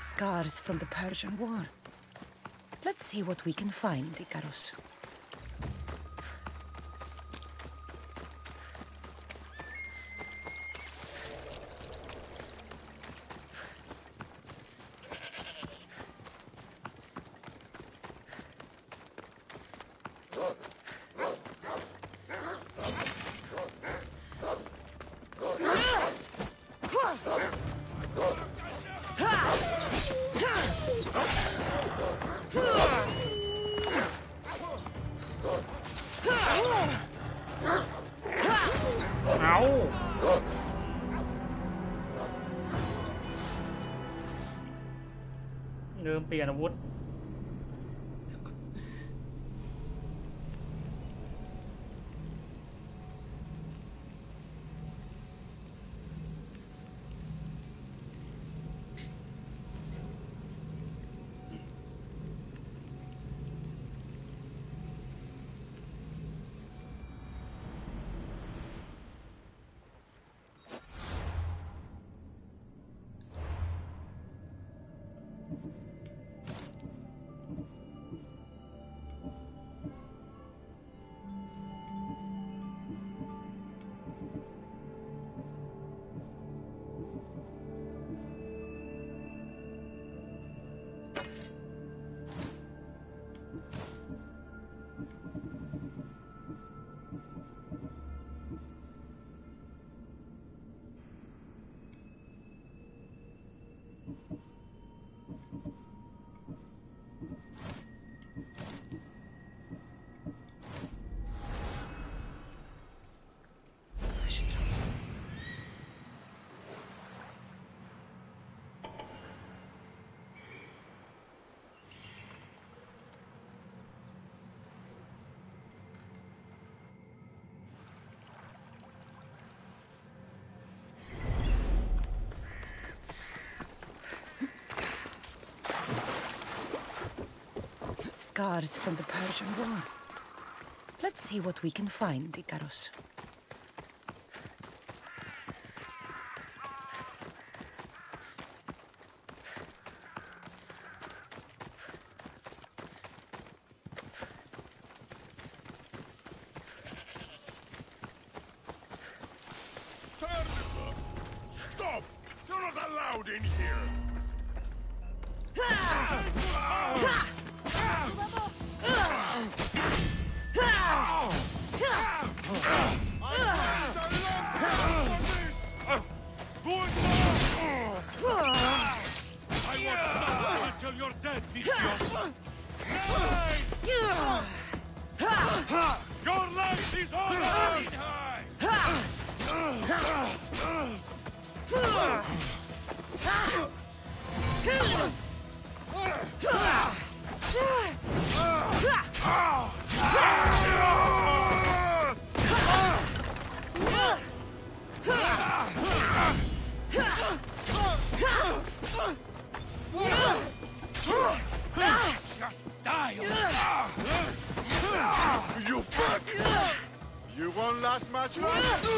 Scars from the Persian War. Let's see what we can find, Ikaros. Scars from the Persian War. Let's see what we can find, Ikaros. Last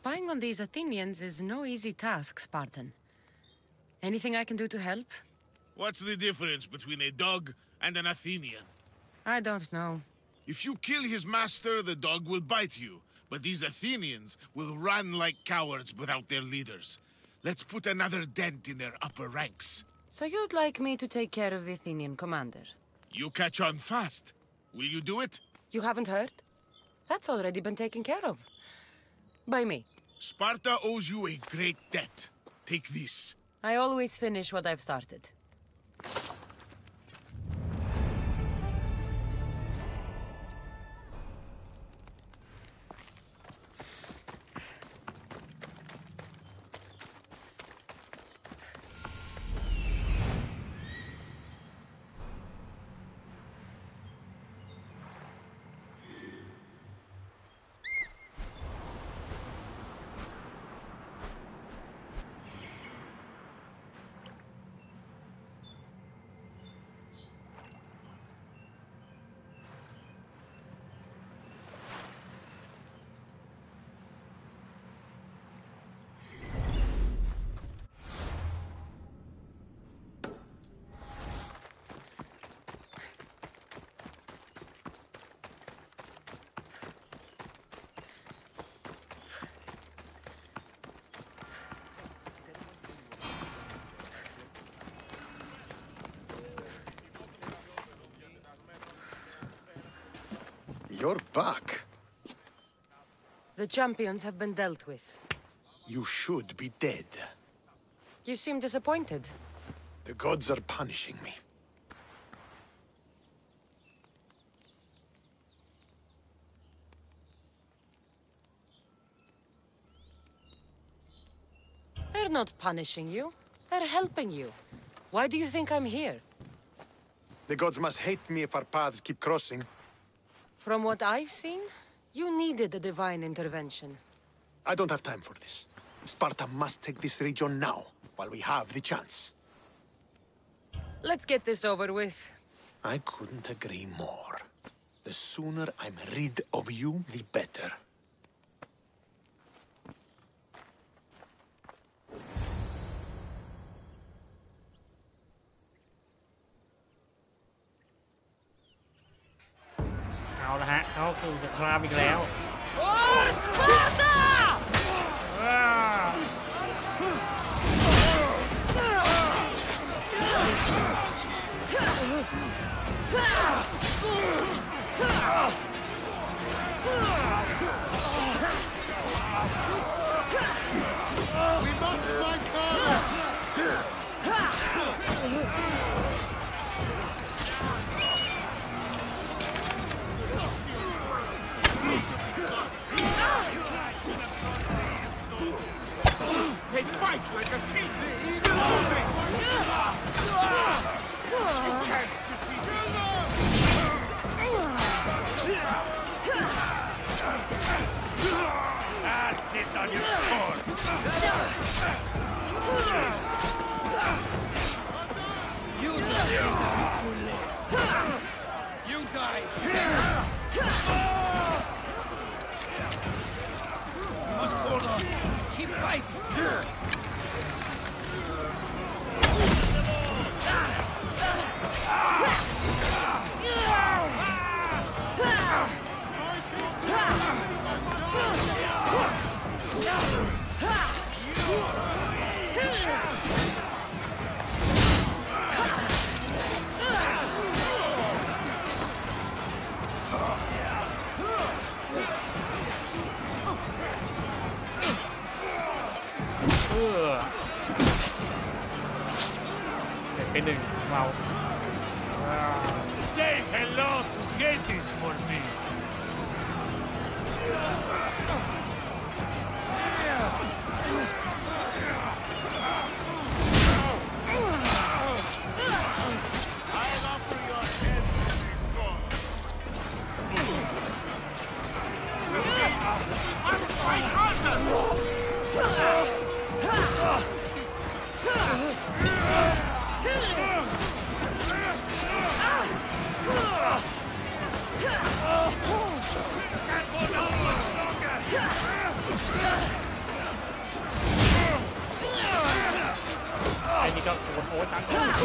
Spying on these Athenians is no easy task, Spartan. Anything I can do to help? What's the difference between a dog and an Athenian? I don't know. If you kill his master, the dog will bite you. But these Athenians will run like cowards without their leaders. Let's put another dent in their upper ranks. So you'd like me to take care of the Athenian commander? You catch on fast. Will you do it? You haven't heard? That's already been taken care of. By me. Sparta owes you a great debt. Take this. I always finish what I've started. You're back. The champions have been dealt with. You should be dead. You seem disappointed. The gods are punishing me. They're not punishing you. They're helping you. Why do you think I'm here? The gods must hate me if our paths keep crossing. From what I've seen, you needed a divine intervention. I don't have time for this. Sparta must take this region now, while we have the chance. Let's get this over with. I couldn't agree more. The sooner I'm rid of you, the better. " สู่สงครามอีกแล้ว ว Add this on your score! You die! Must hold on! Keep fighting! Wow. 我打中了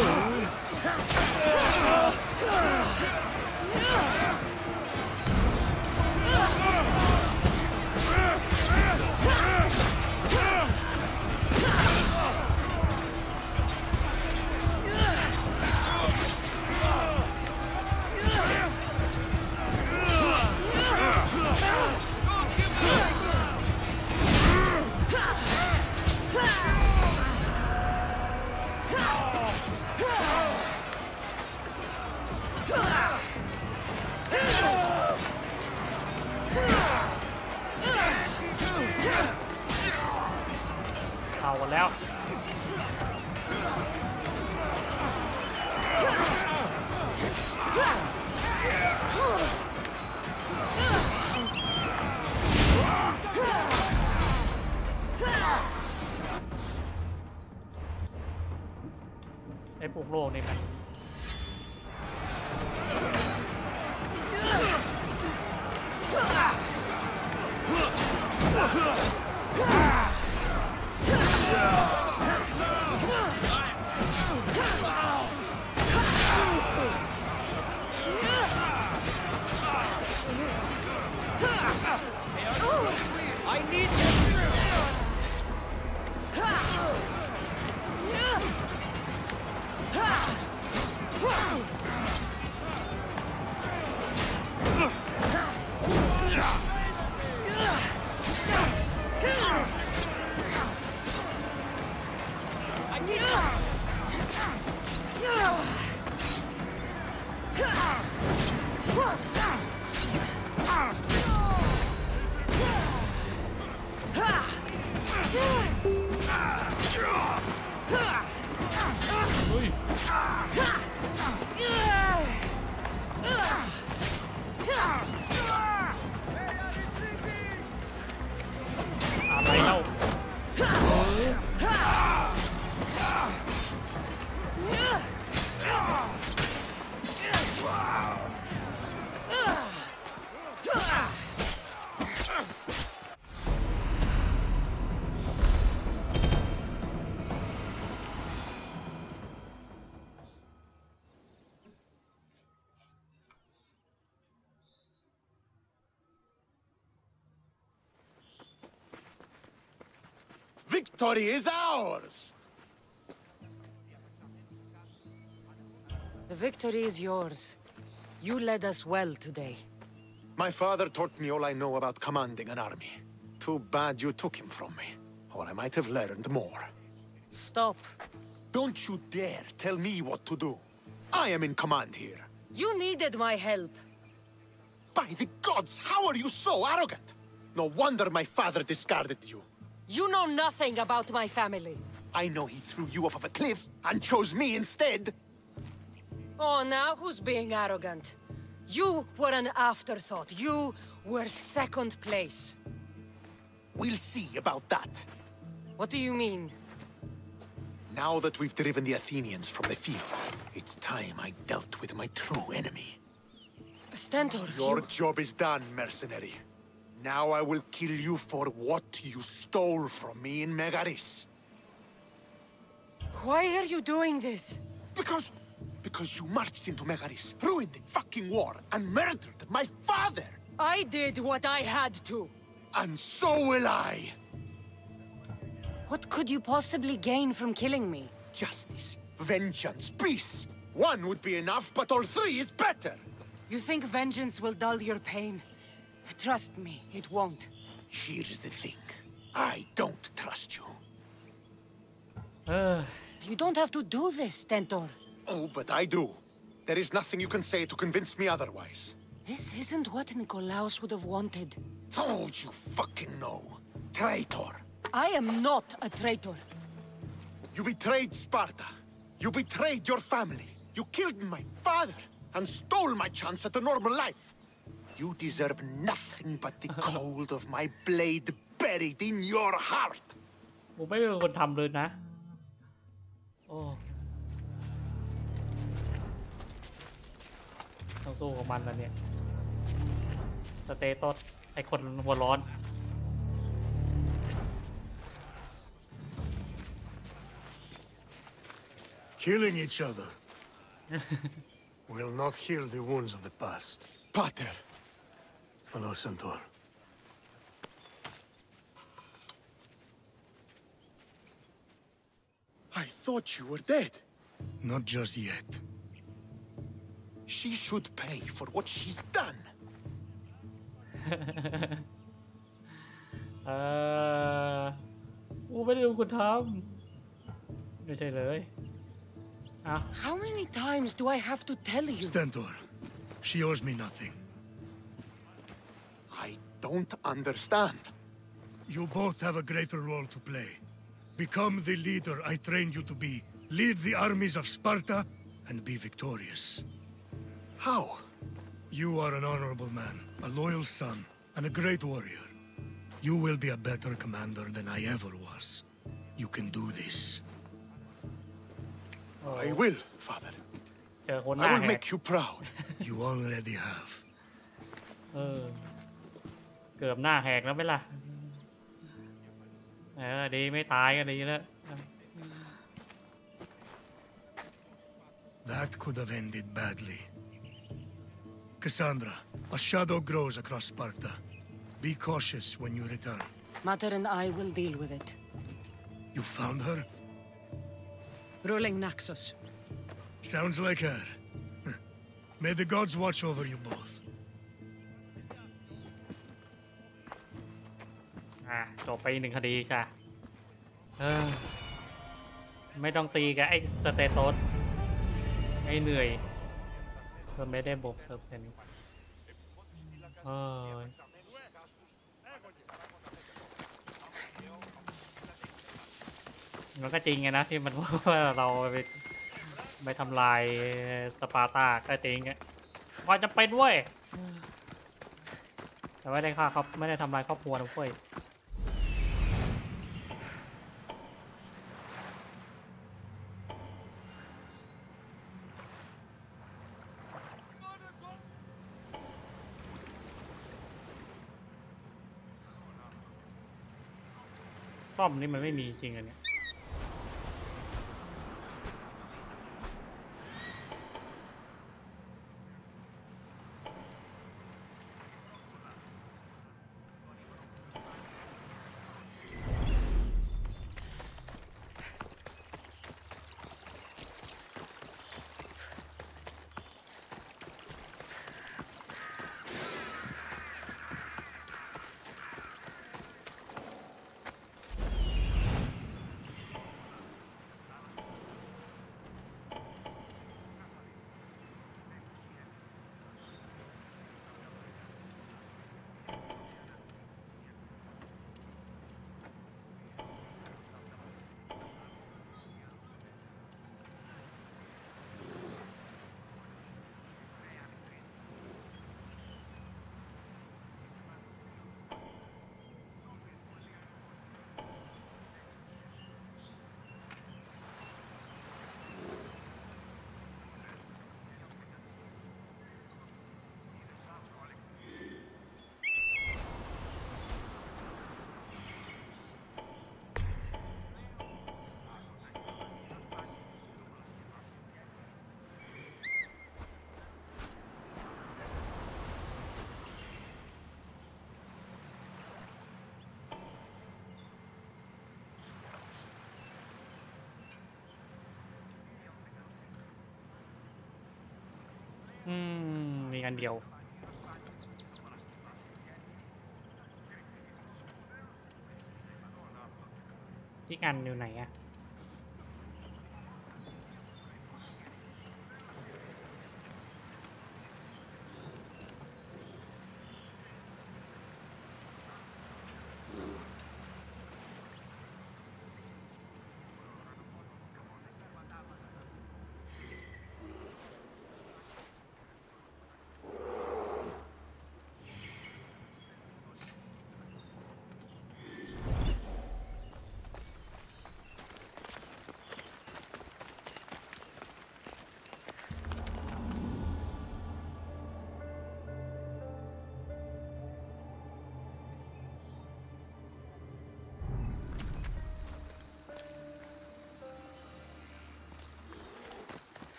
victory is ours! The victory is yours. You led us well today. My father taught me all I know about commanding an army. Too bad you took him from me, or I might have learned more. Stop. Don't you dare tell me what to do. I am in command here. You needed my help. By the gods, how are you so arrogant? No wonder my father discarded you. You know nothing about my family. I know he threw you off of a cliff and chose me instead. Oh, now who's being arrogant? You were an afterthought. You were second place. We'll see about that. What do you mean? Now that we've driven the Athenians from the field, it's time I dealt with my true enemy. Stentor, Your you... job is done, mercenary. Now I will kill you for what you stole from me in Megaris. Why are you doing this? Because... because you marched into Megaris, ruined the fucking war, and murdered my father! I did what I had to. And so will I! What could you possibly gain from killing me? Justice, vengeance, peace! One would be enough, but all three is better! You think vengeance will dull your pain? Trust me, it won't. Here's the thing. I don't trust you. Uh. You don't have to do this, Stentor. Oh, but I do. There is nothing you can say to convince me otherwise. This isn't what Nikolaos would have wanted. Oh, you fucking know. Traitor. I am not a traitor. You betrayed Sparta. You betrayed your family. You killed my father and stole my chance at a normal life. You deserve nothing but the cold of my blade buried in your heart. ผมไม่เป็นคนทำเลยนะ โอ้ต้องสู้กับมันนะเนี่ย สเตตัสไอคนหัวร้อน Killing each other will not heal the wounds of the past. Pater. Hello, Stentor. I thought you were dead. Not just yet. She should pay for what she's done. uh, How many times do I have to tell you? Stentor, she owes me nothing don't understand. You both have a greater role to play. Become the leader I trained you to be. Lead the armies of Sparta and be victorious. How? You are an honorable man, a loyal son, and a great warrior. You will be a better commander than I ever was. You can do this. Oh. I will, father. I will make you proud. you already have. Uh. เกือบหน้าแหกแล้วไหมล่ะเออดีไม่ตายก็ดีแล้ว That could have ended badly. Kassandra, a shadow grows across Sparta. Be cautious when you return. Mother and I will deal with it. You found her? Ruling Naxos. Sounds like her. May the gods watch over you both. อะจบไปหนึ่งคดีจ้ะเออไม่ต้องตีกับไอ้สเตโตสไอ้เหนื่อยเพิ่มไม่ได้บวกเซิร์ฟเซนเออมันก็จริงไงนะที่มันว่าเราไปไปทำลายสปาร์ตาก็จริงไงว่าจะเป็นเว้ยแต่ไม่ได้ฆ่าเขาไม่ได้ทำลายครอบครัวนะเว้ย ป้อมนี่มันไม่มีจริงอันเนี้ย อืม มีอันเดียว อีกอันอยู่ไหนอะ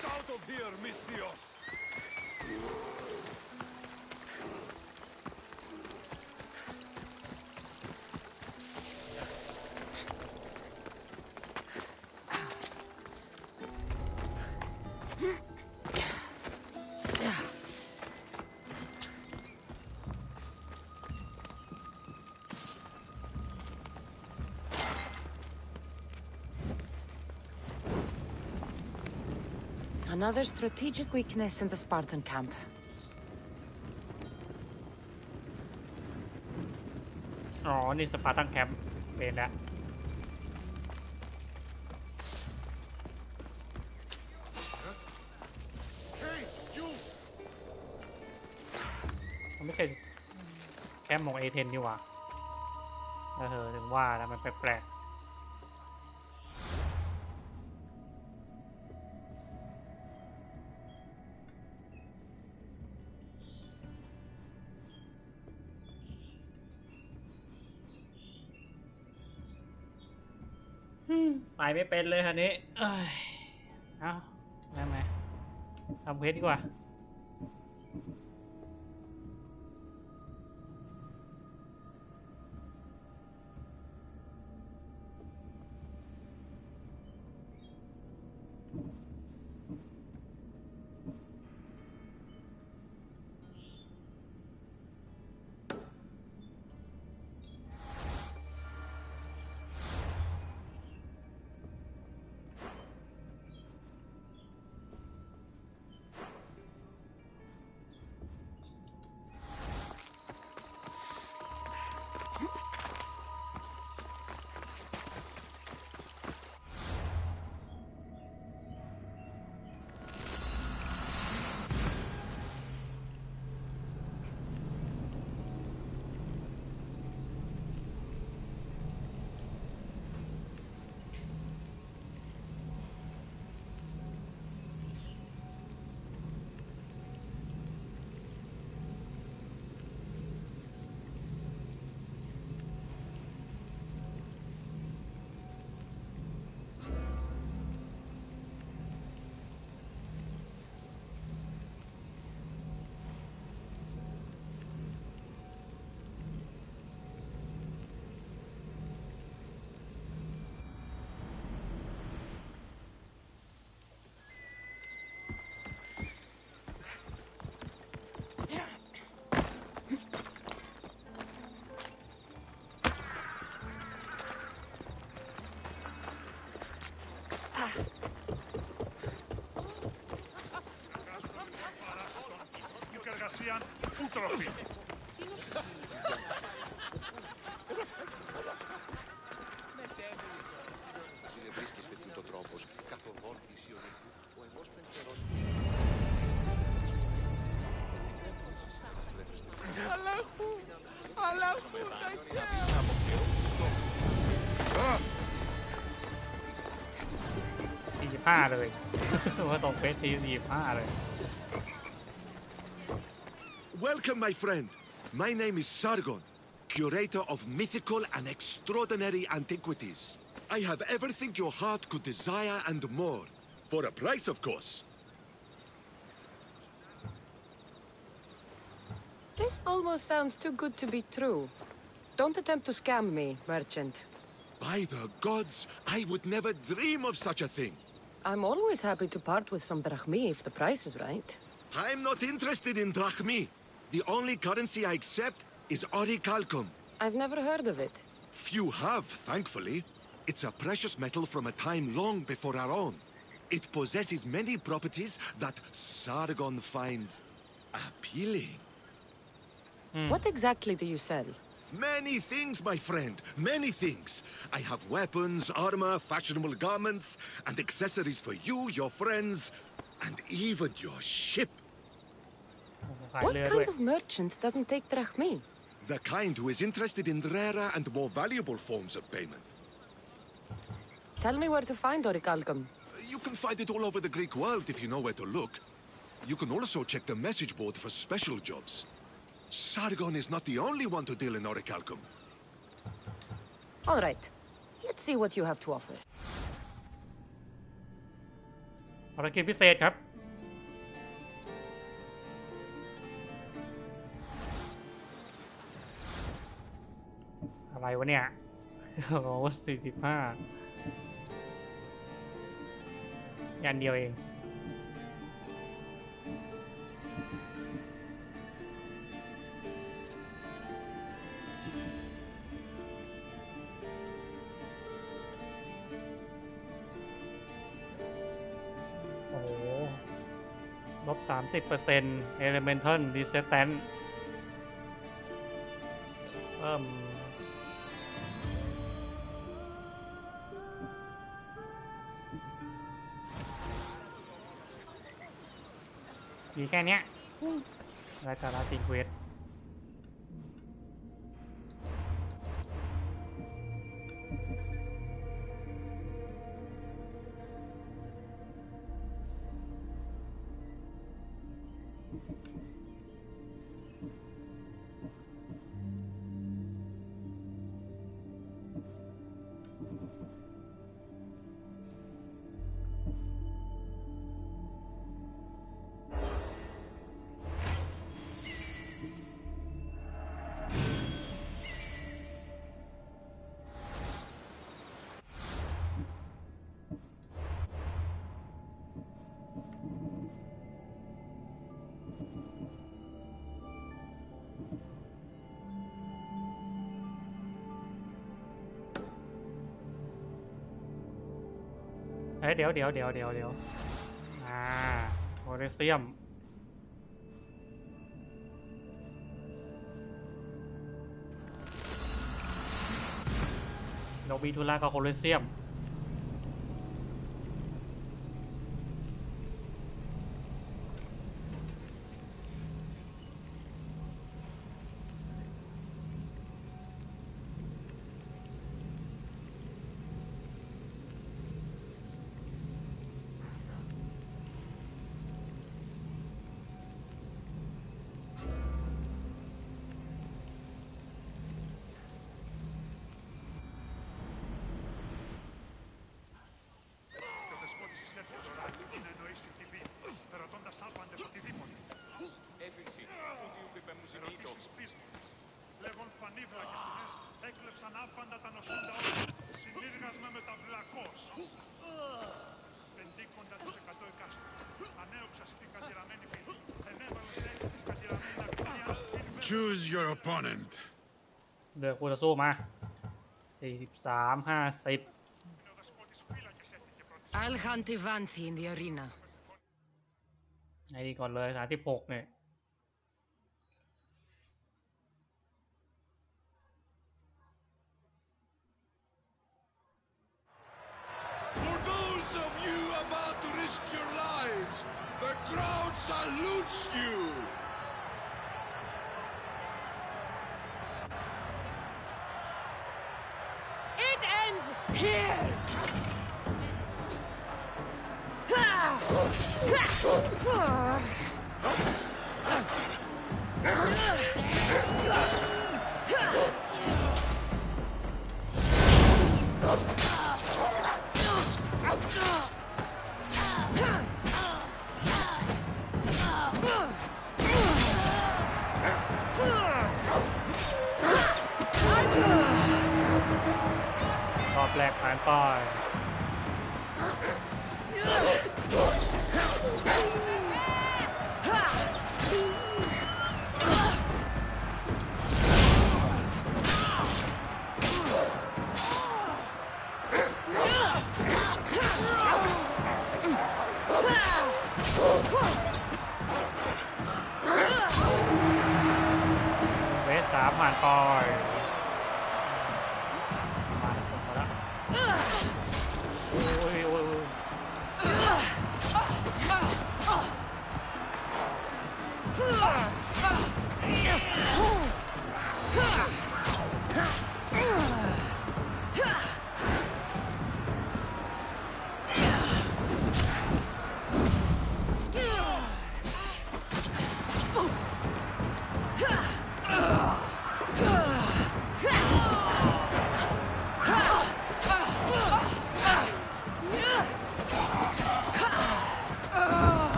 Get out of here, Misthios! Another strategic weakness in the Spartan camp. อ๋อนี่สปาร์ตันแคมป์เป็นแล้ว Hey, you! มันไม่ใช่แคมป์ของเอเทนนี่หว่าเออถึงว่าแล้วมันแปลกๆ ไม่เป็นเลยคันนี้ เอ้ย เอ้าได้ไหมทำเพชรดีกว่า Florian Ούτροφη. Δεν βρίσκεστε τούτο τρόπος, καθοδόν ο. Αλάχου! Αλάχου, Welcome, my friend. My name is Sargon, curator of mythical and extraordinary antiquities. I have everything your heart could desire and more. For a price, of course. This almost sounds too good to be true. Don't attempt to scam me, merchant. By the gods, I would never dream of such a thing. I'm always happy to part with some drachmi if the price is right. I'm not interested in drachmi. The only currency I accept is orichalcum. I've never heard of it. Few have, thankfully. It's a precious metal from a time long before our own. It possesses many properties that Sargon finds appealing. Hmm. What exactly do you sell? Many things, my friend. Many things. I have weapons, armor, fashionable garments, and accessories for you, your friends, and even your ship. ขาย What เรือด้วย kind of merchant doesn't take drachmi? The kind who is interested in rarer and more valuable forms of payment. Tell me where to find orichalcum. You can find it all over the Greek world if you know where to look. You can also check the message board for special jobs. Sargon is not the only one to deal in orichalcum. All right. Let's see what you have to offer. ภารกิจพิเศษครับ อะไรวะเนี่ยโอ้โหสี่สิบห้ายันเดียวเอง โอ้โหลบสามสิบเปอร์เซ็นต์ elemental resistance เพิ่ม มีแค่เนี้ยรายแต่ละซีเควส เดี๋ยวเดี๋ยวเดี๋ยวเดี๋ยวเดี๋ยวอ่าโพแทสเซียมเราบีทูล่ากับโคลเซียม Choose your opponent. เดือกูจะสู้มาสี่สิบสามห้าสิบ I'll hunt Ivanthi in the arena. ไอ้นี่ก่อนเลยสามสิบหกเนี่ย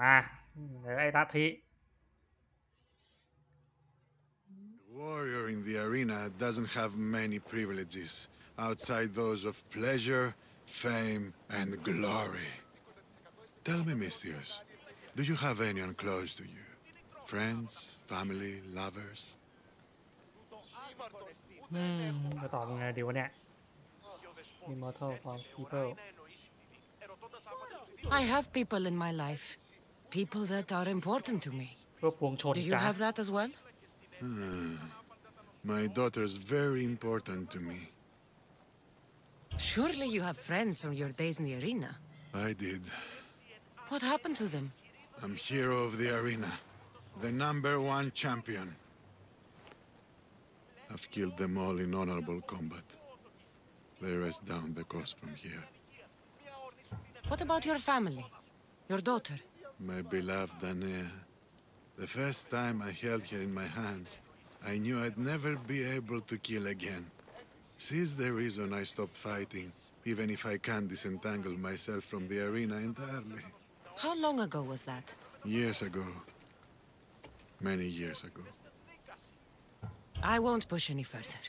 มาเหลือไอ้ลัทธิ warrior in the arena doesn't have many privileges outside those of pleasure, fame, and glory. Tell me, Misthios, do you have anyone close to you? Friends, family, lovers? อืมจะตอบยังไงดีวะเนี่ย Immortal from people I have people in my life. People that are important to me. Do you have that as well? Hmm. My My daughter's very important to me. Surely you have friends from your days in the arena. I did. What happened to them? I'm hero of the arena. The number one champion. I've killed them all in honorable combat. They rest down the coast from here. What about your family? Your daughter? My beloved Anea. The first time I held her in my hands, I knew I'd never be able to kill again. She's the reason I stopped fighting, even if I can't disentangle myself from the arena entirely. How long ago was that? Years ago. Many years ago. I won't push any further.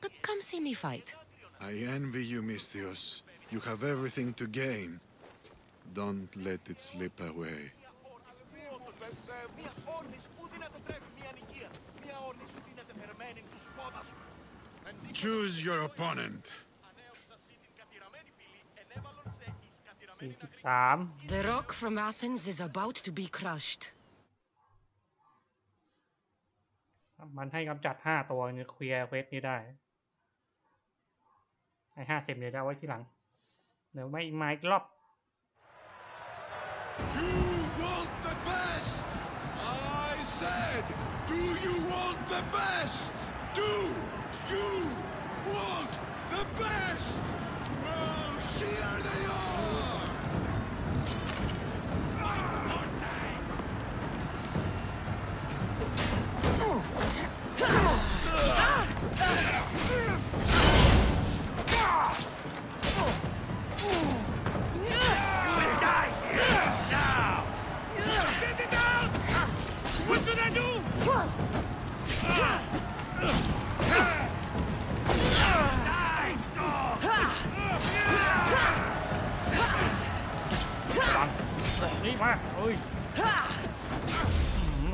But come see me fight. I envy you, Misthios. You have everything to gain. Don't let it slip away. Choose your opponent. The rock from Athens is about to be crushed. มันให้กำจัดห้าตัวเนี่ยเคลียร์เวทนี้ได้ เดี๋ยวไม่อีกไม้รอบ You want the best. I said Do you want the best? Do you want the best?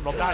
หลบได้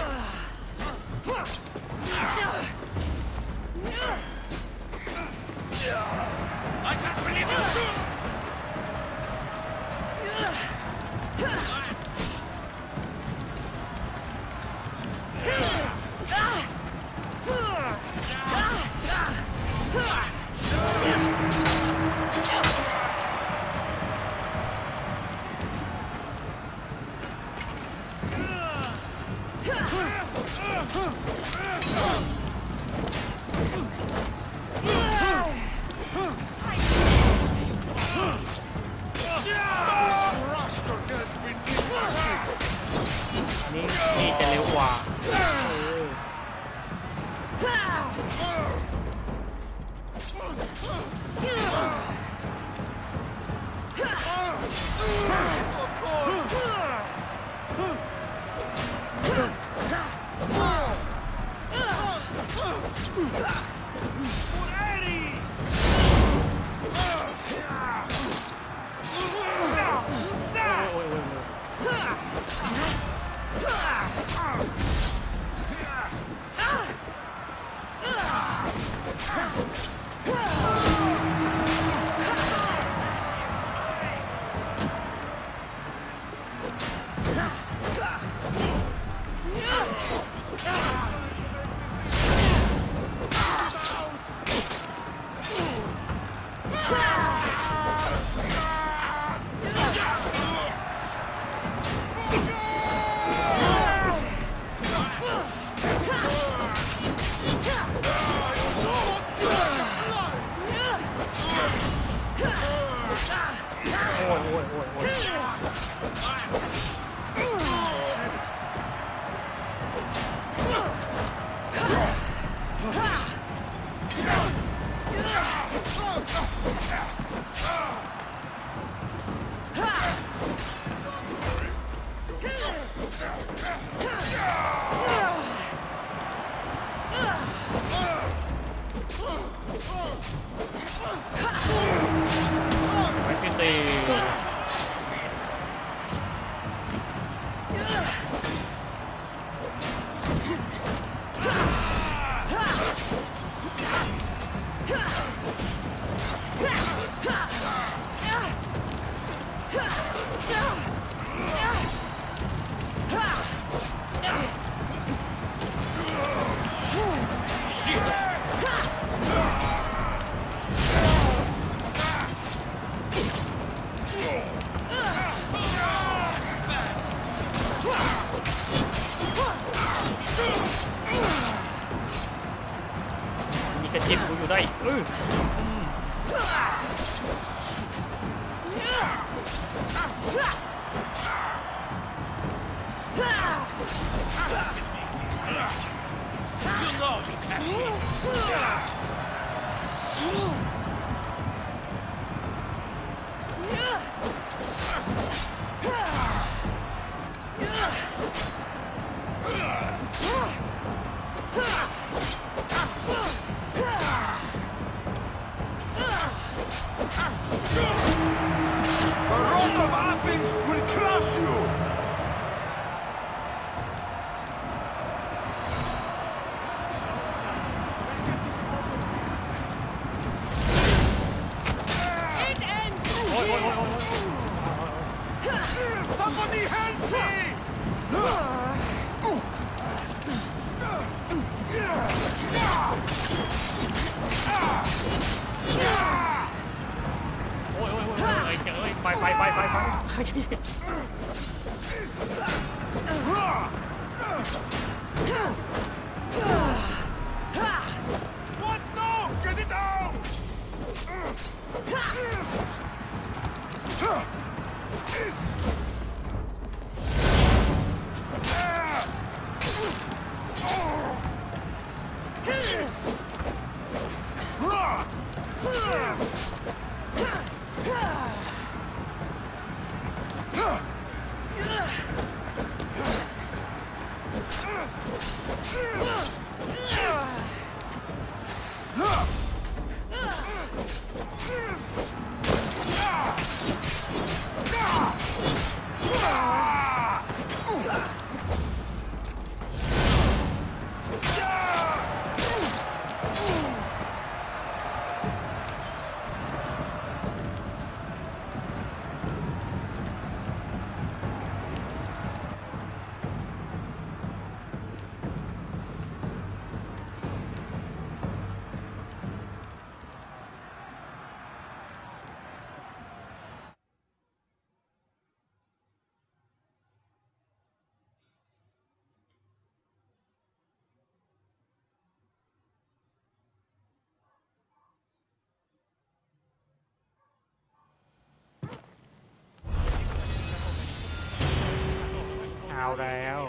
แล้ว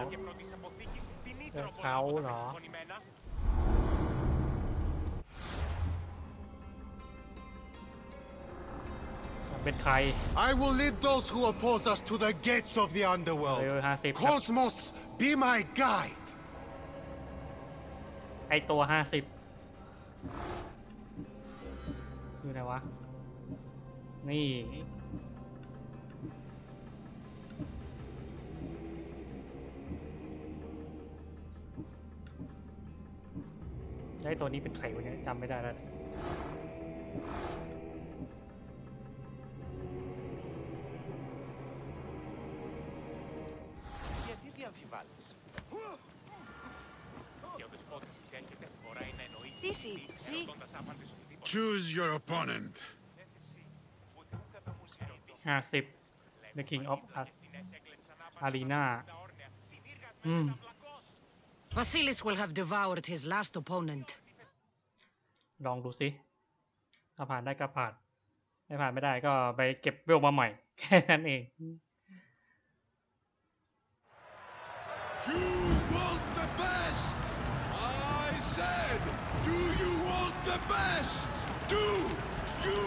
เจอเขาเหรอเป็นใคร I will lead those who oppose us to the gates of the เล underworld. เวลห้าสิบครับ Cosmos, be my guide. ไอตัวห้าสิบ Sí, sí, sí. Choose your opponent. ห้าสิบ The King of Us Arena อืม Vasilis will have devoured his last opponent ลองดูสิถ้าผ่านได้ก็ผ่านไม่ผ่านไม่ได้ก็ไปเก็บเวลมาใหม่ แค่นั้นเอง You want the best? I said, do you want the best? Do you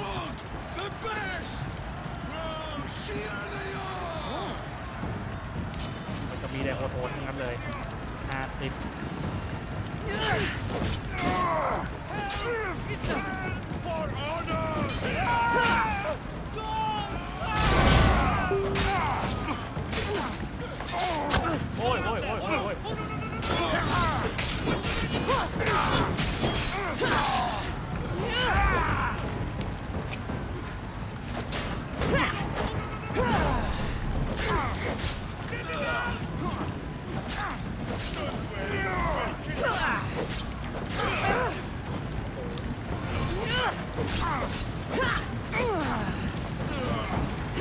want the best? Well, here they are! มันจะมีแต่โหดๆทั้งนั้นเลยห้าสิบ For honor! ой, ой, ой, ой, ой.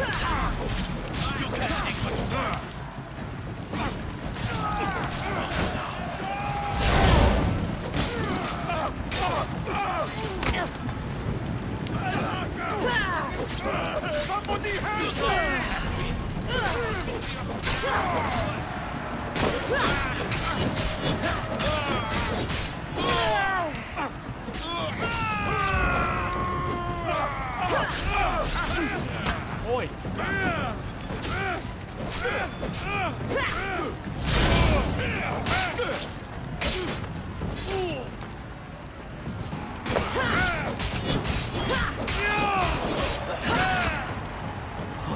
Ha! Oi! Uh!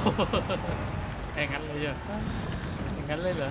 ยโอ้ยโอ้ยโอ้ย อย่างนั้นเลยเหรออย่างนั้นเลยเหรอ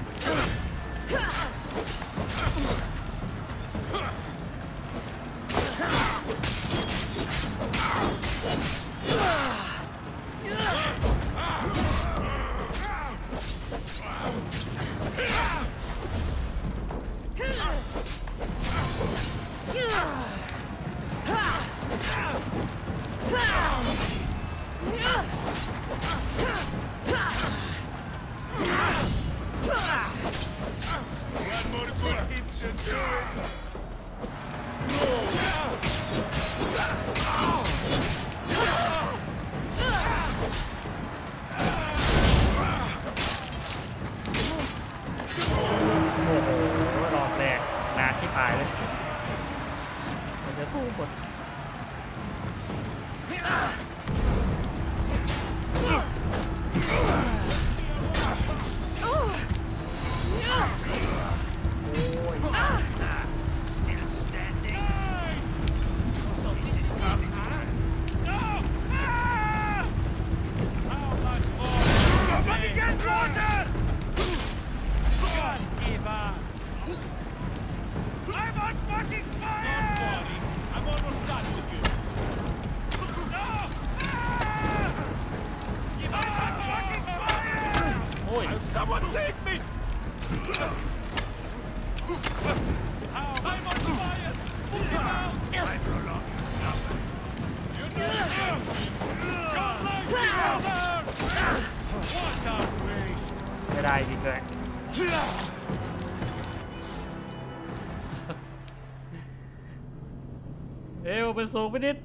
สูงไปนิด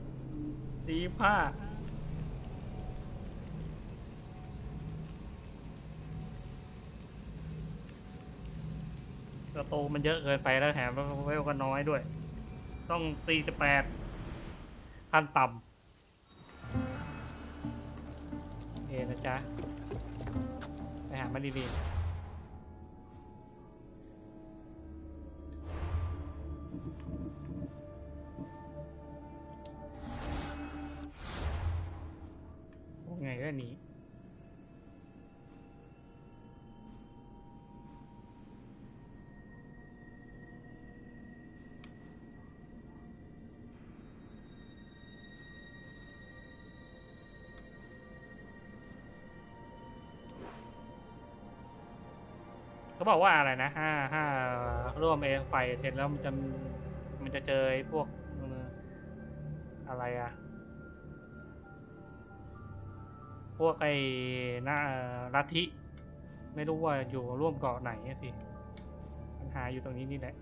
สีผ้ากระโตมันเยอะเกินไปแล้วแถมเวลก็น้อยด้วย ต้อง48ขั้นต่ำโอเคนะจ๊ะ ไปหามาดีๆ นีเขาบอกว่าอะไรนะห้าห้าร่วมเอไฟเสร็จแล้วมันจะมันจะเจอพวกเอ่ออะไรอะ พวกไอ้หน้าลัทธิไม่รู้ว่าอยู่ร่วมเกาะไหนสิ ปัญหาอยู่ตรงนี้นี่แหละ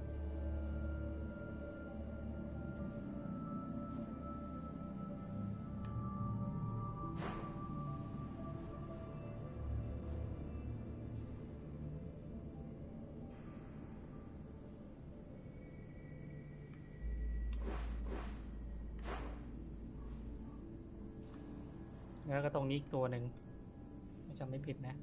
ตรงนี้อีกตัวหนึ่งจำไม่ผิดนะ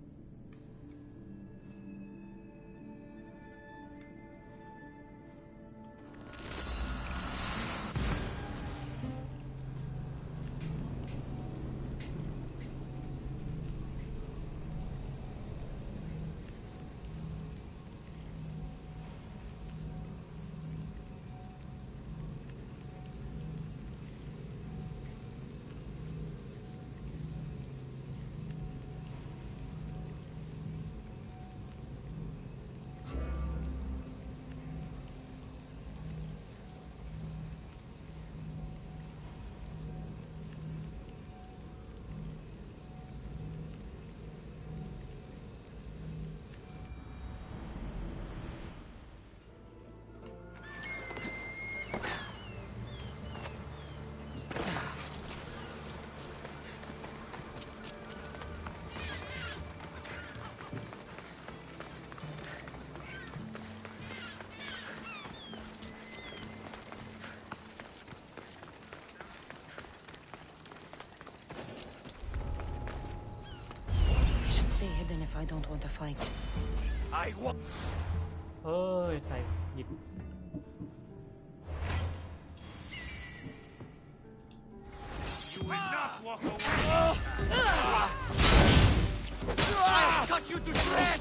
should stay hidden if I don't want a fight. I want. เอ้ย ใส่หยิบ You will not walk away. I'll cut you to shreds.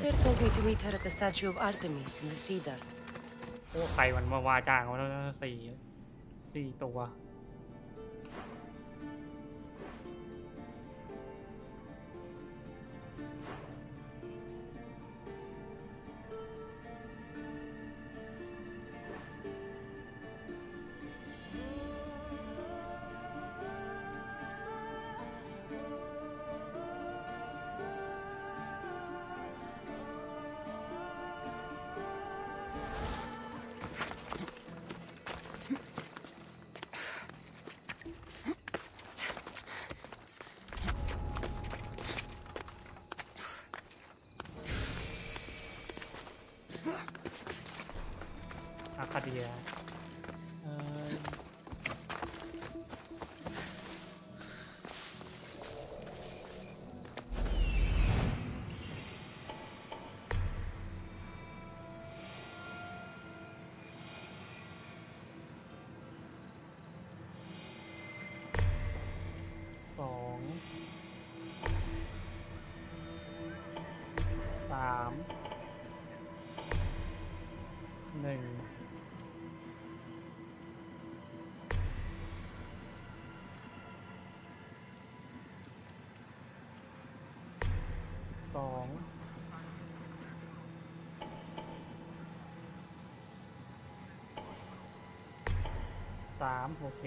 Demeter told me to meet her at the statue of Artemis in the cedar. โอ้ใครมันมาว่าจ้างเขาแล้วสี่สี่ตัว สองสามโอเค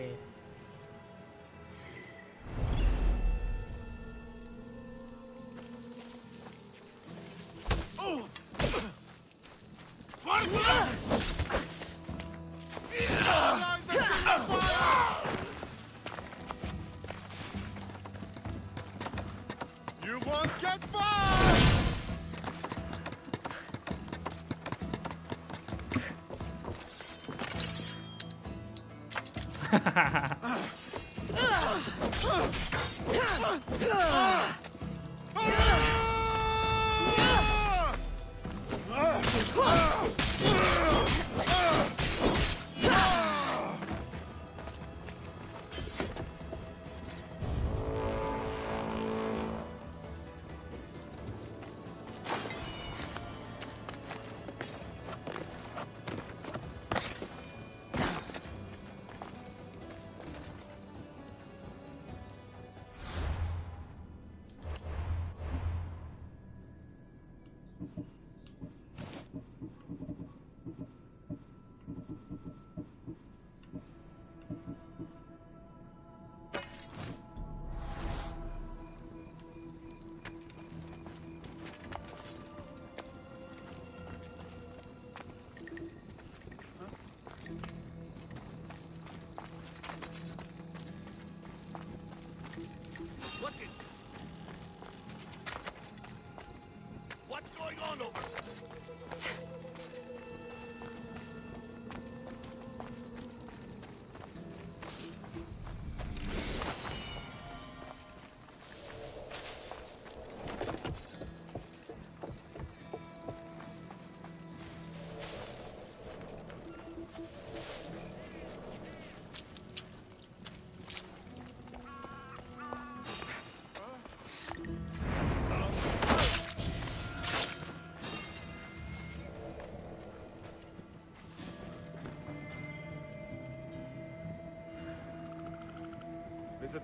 Ah!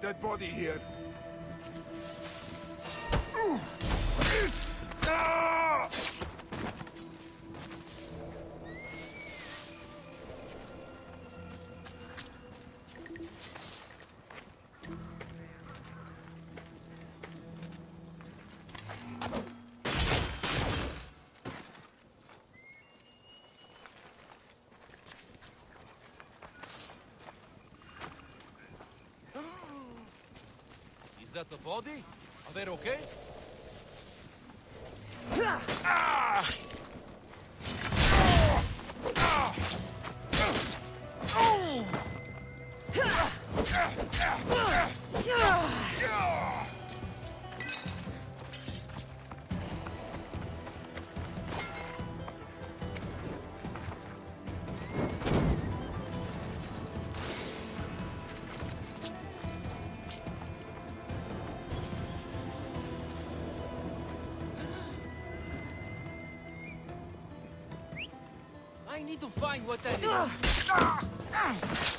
Dead body here. That the body? Are they okay? I find what that is.